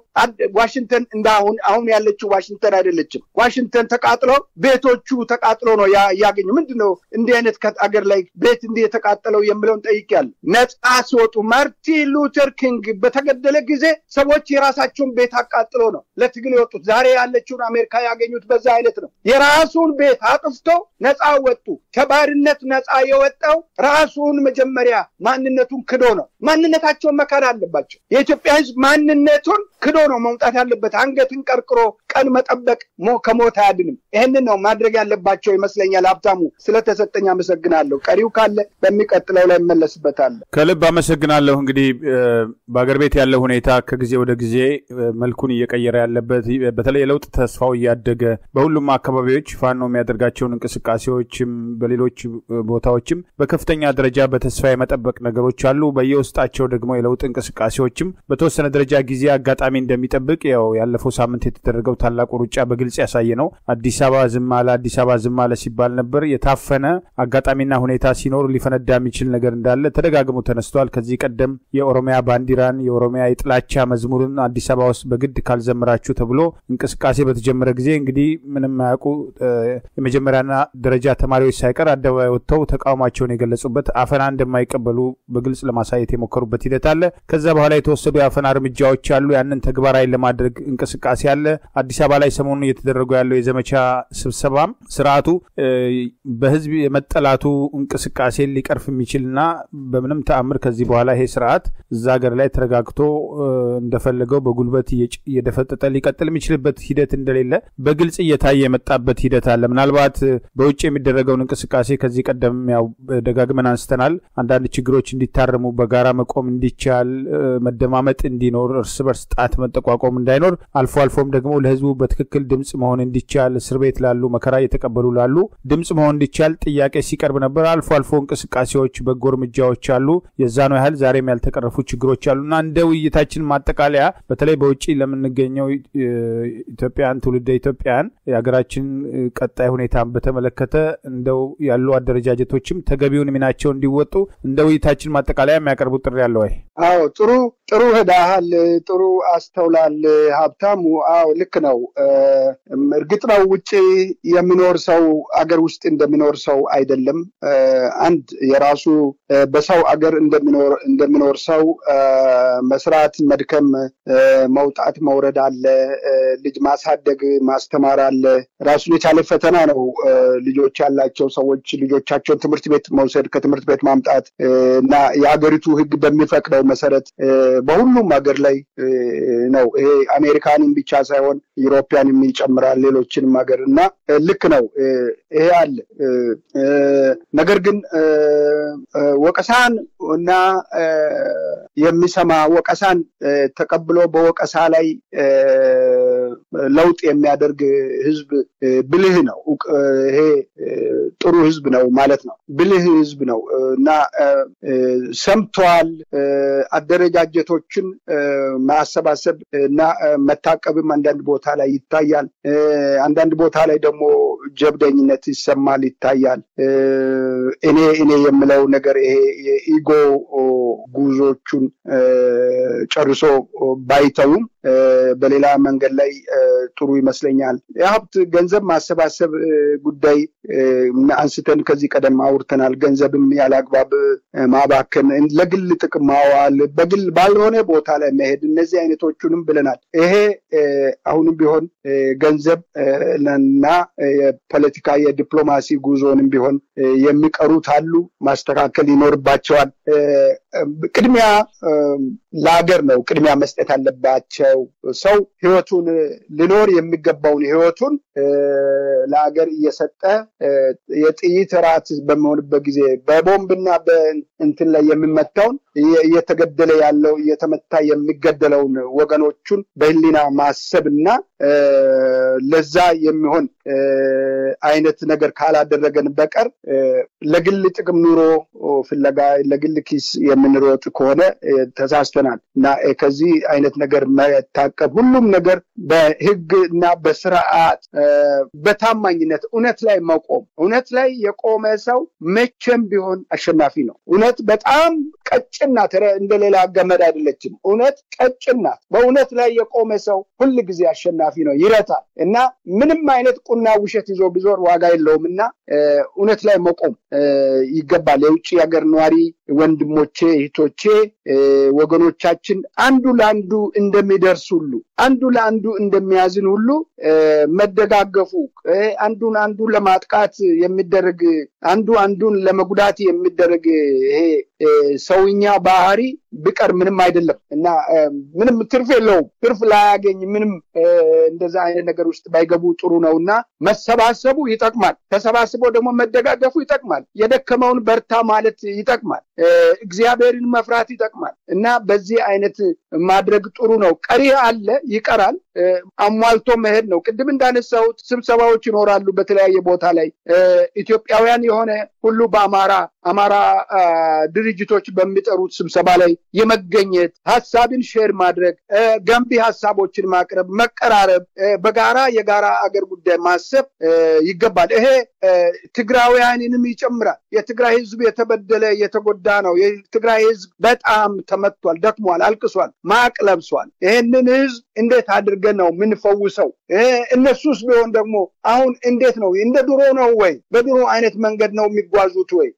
ዋሽንግተን እንደ አሁን አሁን ያለችው ዋሽንግተን አይደለችም። ዋሽንግተን ተቃጥሎ ቤቶቹ ተቃጥሎ ነው ያገኙ። ምንድን ነው እንዲህ አይነት አገር ላይ ቤት እንዲህ የተቃጠለው የምለውን ጠይቄያለሁ። ነፃ ሲወጡ ማርቲን ሉተር ኪንግ በተገደለ ጊዜ ሰዎች የራሳቸውን ቤት አቃጥሎ ነው ለትግል የወጡት። ዛሬ ያለችውን አሜሪካ ያገኙት በዛ አይነት ነው። የራሱን ቤት አጥፍቶ ነፃ ወጡ። ከባርነት ነፃ የወጣው ራሱን መጀመሪያ ማንነቱን ክዶ ነው። ማንነታቸውን መካድ አለባቸው። የኢትዮጵያ ሕዝብ ማንነቱን ክዶ ነው መውጣት ያለበት። አንገትን ቀርቅሮ ቀን መጠበቅ ከሞት አያድንም። ይህንን ነው ማድረግ ያለባቸው ይመስለኛል። ሀብታሙ ስለተሰጠኝ አመሰግናለሁ። ቀሪው ካለ በሚቀጥለው ላይ እመለስበታለሁ። ከልብ አመሰግናለሁ። እንግዲህ በአገር ቤት ያለው ሁኔታ ከጊዜ ወደ ጊዜ መልኩን እየቀየረ ያለበት በተለይ የለውጥ ተስፋው እያደገ በሁሉም አካባቢዎች ፋኖ የሚያደርጋቸውን እንቅስቃሴዎችም በሌሎች ቦታዎችም በከፍተኛ ደረጃ በተስፋ የመጠበቅ ነገሮች አሉ። በየውስጣቸው ደግሞ የለውጥ እንቅስቃሴዎችም በተወሰነ ደረጃ ጊዜ አጋጣሚ እንደሚጠብቅ ያው ያለፈው ሳምንት የተደረገው ታላቁ ሩጫ በግልጽ ያሳየ ነው። አዲስ አበባ ዝም አለ፣ አዲስ አበባ ዝም አለ ሲባል ነበር። የታፈነ አጋጣሚና ሁኔታ ሲኖር ሊፈነዳ የሚችል ነገር እንዳለ ተደጋግሞ ተነስተዋል። ከዚህ ቀደም የኦሮሚያ ባንዲራን የኦሮሚያ የጥላቻ መዝሙርን አዲስ አበባ ውስጥ በግድ ካልዘመራችሁ ተብሎ እንቅስቃሴ በተጀመረ ጊዜ እንግዲህ ምንም አያውቁ የመጀመሪያና ደረጃ ተማሪዎች ሳይቀር አደባባይ ወጥተው ተቃውሟቸውን የገለጹበት አፈና እንደማይቀበሉ በግልጽ ለማሳየት የሞከሩበት ሂደት አለ። ከዛ በኋላ የተወሰዱ የአፈና እርምጃዎች አሉ። ያንን ተግባራዊ ለማድረግ እንቅስቃሴ አለ። አዲስ አበባ ላይ ሰሞኑን እየተደረጉ ያለው የዘመቻ ስብሰባም ስርዓቱ በህዝብ የመጠላቱ እንቅስቃሴ ሊቀርፍ የሚችልና በምንም ተአምር ከዚህ በኋላ ይሄ ስርዓት እዛ ሀገር ላይ ተረጋግቶ እንደፈለገው በጉልበት እየደፈጠጠ ሊቀጥል የሚችልበት ሂደት እንደሌለ በግልጽ እየታየ የመጣበት ሂደት አለ። ምናልባት በውጭ የሚደረገውን እንቅስቃሴ ከዚህ ቀደም ያው ደጋግመን አንስተናል። አንዳንድ ችግሮች እንዲታረሙ በጋራ መቆም እንዲቻል፣ መደማመጥ እንዲኖር፣ እርስ በርስ ጣት መጠቋቆም እንዳይኖር፣ አልፎ አልፎም ደግሞ ለህዝቡ በትክክል ድምፅ መሆን እንዲቻል፣ እስር ቤት ላሉ መከራ እየተቀበሉ ላሉ ድምፅ መሆን እንዲቻል ጥያቄ ሲቀርብ ነበር። አልፎ አልፎ እንቅስቃሴዎች፣ በጎ እርምጃዎች አሉ። የዛኑ ያህል ዛሬም ያልተቀረፉ ችግሮች አሉ እና እንደ ውይይታችን ማጠቃለያ በተለይ በውጭ ለምንገኘው ኢትዮጵያን ትውልደ ኢትዮጵያን የሀገራችን ቀጣይ ሁኔታን በተመለከተ እንደው ያሉ አደረጃጀቶችም ተገቢውን ሚናቸው እንዲወጡ እንደ ውይይታችን ማጠቃለያ የሚያቀርቡት ጥሪ አለ ወይ? አዎ ጥሩ ጥሩ ሄዳሃል። ጥሩ አስተውላል ሀብታሙ። አዎ ልክ ነው። እርግጥ ነው ውጭ የሚኖር ሰው አገር ውስጥ እንደሚኖር ሰው አይደለም። አንድ የራሱ በሰው አገር እንደሚኖር ሰው መስራት፣ መድከም፣ መውጣት መውረድ አለ። ልጅ ማሳደግ ማስተማር አለ። ራሱን የቻለ ፈተና ነው። ልጆች ያላቸው ሰዎች ልጆቻቸውን ትምህርት ቤት መውሰድ፣ ከትምህርት ቤት ማምጣት እና የሀገሪቱ ሕግ በሚፈቅደው መሰረት በሁሉም ሀገር ላይ ነው። ይሄ አሜሪካንም ብቻ ሳይሆን ዩሮፒያንም ይጨምራል፣ ሌሎችንም ሀገር እና ልክ ነው። ይሄ አለ። ነገር ግን ወቀሳን እና የሚሰማ ወቀሳን ተቀብሎ በወቀሳ ላይ ለውጥ የሚያደርግ ህዝብ ብልህ ነው። ይሄ ጥሩ ህዝብ ነው ማለት ነው። ብልህ ህዝብ ነው እና ሰምቷል። አደረጃጀቶችን ማሰባሰብ እና መታቀብም አንዳንድ ቦታ ላይ ይታያል። አንዳንድ ቦታ ላይ ደግሞ ጀብደኝነት ይሰማል፣ ይታያል። እኔ እኔ የምለው ነገር ይሄ የኢጎ ጉዞቹን ጨርሶ ባይተውም በሌላ መንገድ ላይ ጥሩ ይመስለኛል። የሀብት ገንዘብ ማሰባሰብ ጉዳይ አንስተን ከዚህ ቀደም አውርተናል። ገንዘብም ያለ አግባብ ማባከን፣ ለግል ጥቅም ማዋል፣ በግል ባልሆነ ቦታ ላይ መሄድ፣ እነዚህ አይነቶቹንም ብለናል። ይሄ አሁንም ቢሆን ገንዘብ እና የፖለቲካ የዲፕሎማሲ ጉዞንም ቢሆን የሚቀሩት አሉ፣ ማስተካከል ይኖርባቸዋል። ቅድሚያ ለሀገር ነው ቅድሚያ መስጠት አለባቸው። ሰው ህይወቱን ሊኖር የሚገባውን ህይወቱን ለሀገር እየሰጠ የጥይት ራት በሚሆንበት ጊዜ በቦምብና በእንትን ላይ የሚመታውን እየተገደለ ያለው እየተመታ የሚገደለውን ወገኖቹን በህሊና ማሰብና ለዛ የሚሆን አይነት ነገር ካላደረገን በቀር ለግል ጥቅም ኑሮ ፍለጋ ለግል ኪስ የምንሮጥ ከሆነ ተሳስተናል እና ከዚህ አይነት ነገር መታቀብ፣ ሁሉም ነገር በህግ እና በስርዓት በታማኝነት እውነት ላይ መቆም። እውነት ላይ የቆመ ሰው መቼም ቢሆን አሸናፊ ነው። እውነት በጣም ቀጭን ናት፣ እንደሌላ ገመድ አይደለችም። እውነት ቀጭን ናት። በእውነት ላይ የቆመ ሰው ሁል ጊዜ አሸናፊ ነው፣ ይረታል እና ምንም አይነት ቁና ውሸት ይዞ ቢዞር ዋጋ የለውም እና እውነት ላይ መቆም ይገባል። የውጭ ሀገር ነዋሪ ወንድሞቼ፣ እህቶቼ፣ ወገኖቻችን አንዱ ለአንዱ እንደሚደርስ ሁሉ አንዱ ለአንዱ እንደሚያዝን ሁሉ መደጋገፉ አንዱን አንዱ ለማጥቃት የሚደረግ አንዱ አንዱን ለመጉዳት የሚደረግ ይሄ سوينيا باهري ቢቀር ምንም አይደለም እና ምንም ትርፍ የለውም። ትርፍ ላያገኝ ምንም እንደዛ አይነት ነገር ውስጥ ባይገቡ ጥሩ ነው እና መሰባሰቡ ይጠቅማል። ተሰባስቦ ደግሞ መደጋገፉ ይጠቅማል። የደከመውን በርታ ማለት ይጠቅማል። እግዚአብሔርን መፍራት ይጠቅማል እና በዚህ አይነት ማድረግ ጥሩ ነው። ቀሪ አለ ይቀራል። አሟልቶ መሄድ ነው። ቅድም እንዳነሳሁት ስብሰባዎች ይኖራሉ በተለያየ ቦታ ላይ ኢትዮጵያውያን የሆነ ሁሉ በአማራ አማራ ድርጅቶች በሚጠሩት ስብሰባ ላይ የመገኘት ሀሳብን share ማድረግ፣ ገንቢ ሀሳቦችን ማቅረብ፣ መቀራረብ፣ በጋራ የጋራ አገር ጉዳይ ማሰብ ይገባል። ይሄ ትግራውያንንም ይጨምራል። የትግራይ ሕዝብ የተበደለ የተጎዳ ነው። የትግራይ ሕዝብ በጣም ተመቷል፣ ደክሟል፣ አልቅሷል፣ ማቅ ለብሷል። ይህንን ሕዝብ እንዴት አድርገን ነው የምንፈውሰው? እነሱስ ቢሆን ደግሞ አሁን እንዴት ነው? እንደ ድሮ ነው ወይ? በድሮ አይነት መንገድ ነው የሚጓዙት ወይ?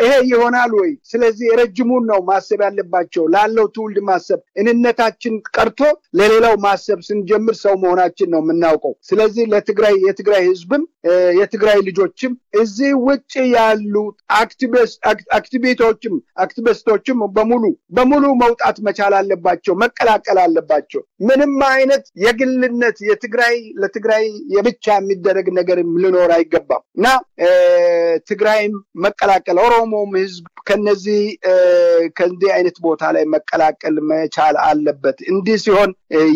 ይሄ ይሆናል ወይ? ስለዚህ ረጅሙን ነው ማሰብ ያለባቸው፣ ላለው ትውልድ ማሰብ። እንነታችን ቀርቶ ለሌላው ማሰብ ስንጀምር ሰው መሆናችን ነው የምናውቀው። ስለዚህ ለትግራይ የትግራይ ህዝብም የትግራይ ልጆችም እዚህ ውጭ ያሉ አክቲቪቶችም አክቲቪስቶችም በሙሉ በሙሉ መውጣት መቻል አለባቸው፣ መቀላቀል አለባቸው። ምንም አይነት የግልነት የትግራይ ለትግራይ የብቻ የሚደረግ ነገር ሊኖር አይገባም እና ትግራይም መቀላቀል ኦሮሞም ህዝብ ከነዚህ ከእንዲህ አይነት ቦታ ቦታ ላይ መቀላቀል መቻል አለበት። እንዲህ ሲሆን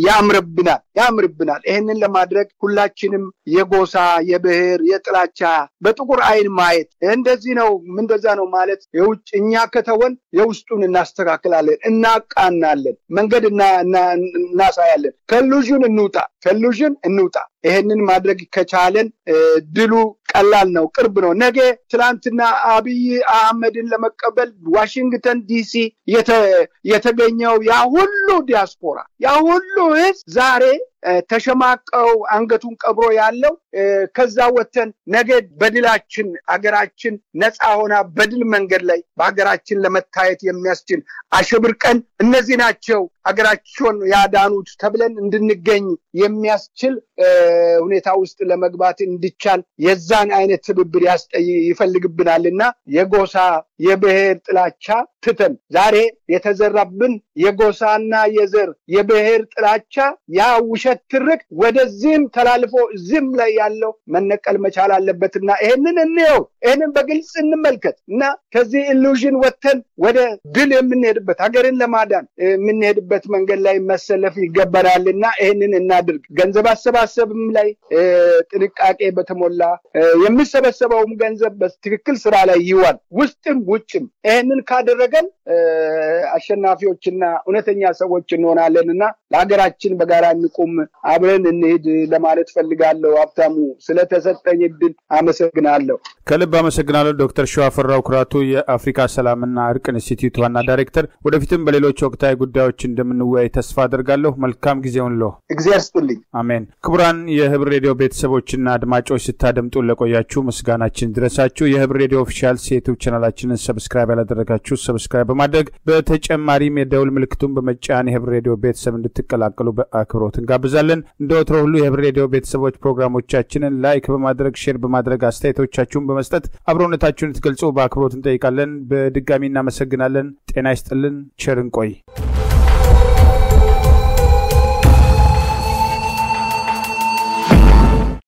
ያምርብናል ያምርብናል። ይህንን ለማድረግ ሁላችንም የጎሳ የብሔር፣ የጥላቻ በጥቁር አይን ማየት እንደዚህ ነው እንደዛ ነው ማለት የውጭ እኛ ከተወን የውስጡን እናስተካክላለን፣ እናቃናለን፣ መንገድ እናሳያለን። ከሉዥን እንውጣ ከሉዥን እንውጣ። ይሄንን ማድረግ ከቻለን ድሉ ቀላል ነው፣ ቅርብ ነው። ነገ ትላንትና አብይ አህመድን ለመቀበል ዋሽንግተን ዲሲ የተገኘው ያ ሁሉ ዲያስፖራ ያ ሁሉ ህዝብ ዛሬ ተሸማቀው አንገቱን ቀብሮ ያለው ከዛ ወተን ነገ በድላችን አገራችን ነፃ ሆና በድል መንገድ ላይ በሀገራችን ለመታየት የሚያስችል አሸብርቀን እነዚህ ናቸው አገራቸውን ያዳኑት ተብለን እንድንገኝ የሚያስችል ሁኔታ ውስጥ ለመግባት እንዲቻል የዛን አይነት ትብብር ይፈልግብናልና የጎሳ የብሔር ጥላቻ ትተን ዛሬ የተዘራብን የጎሳና የዘር የብሔር ጥላቻ ያ ውሸት ትርክ ወደዚህም ተላልፎ እዚህም ላይ ያለው መነቀል መቻል አለበትና ይህንን እንየው፣ ይህንን በግልጽ እንመልከት እና ከዚህ ኢሉዥን ወጥተን ወደ ድል የምንሄድበት ሀገርን ለማዳን የምንሄድበት መንገድ ላይ መሰለፍ ይገባናልና ይህንን እናድርግ። ገንዘብ አሰባሰብም ላይ ጥንቃቄ በተሞላ የሚሰበሰበውም ገንዘብ በትክክል ስራ ላይ ይዋል፣ ውስጥም ውጭም። ይህንን ካደረገን አሸናፊዎችና እውነተኛ ሰዎች እንሆናለን እና ለሀገራችን በጋራ እንቁም፣ አብረን እንሄድ ለማለት ፈልጋለሁ። ሀብታሙ፣ ስለተሰጠኝ እድል አመሰግናለሁ። ከልብ አመሰግናለሁ ዶክተር ሸዋፈራው ኩራቱ የአፍሪካ ሰላምና እርቅ ኢንስቲትዩት ዋና ዳይሬክተር። ወደፊትም በሌሎች ወቅታዊ ጉዳዮች እንደምንወያይ ተስፋ አድርጋለሁ። መልካም ጊዜውን ሎ እግዚአብሔር ይስጥልኝ። አሜን። ክቡራን የህብር ሬዲዮ ቤተሰቦችና አድማጮች ስታደምጡን ለቆያችሁ ምስጋናችን ይድረሳችሁ። የህብር ሬዲዮ official YouTube channel ኣችንን subscribe ያላደረጋችሁ subscribe በማድረግ በተጨማሪም የደውል ምልክቱን በመጫን የህብር ሬዲዮ ቤተሰብ እንድትቀላቀሉ በአክብሮት እንጋብዛለን። እንደ ወትሮ ሁሉ የህብር ሬዲዮ ቤተሰቦች ፕሮግራሞቻችንን like በማድረግ share በማድረግ አስተያየቶቻችሁን በመስጠት አብሮነታችሁን ትገልጹ በአክብሮት እንጠይቃለን። በድጋሚ እናመሰግናለን። ጤና ይስጥልን። ቸር እንቆይ።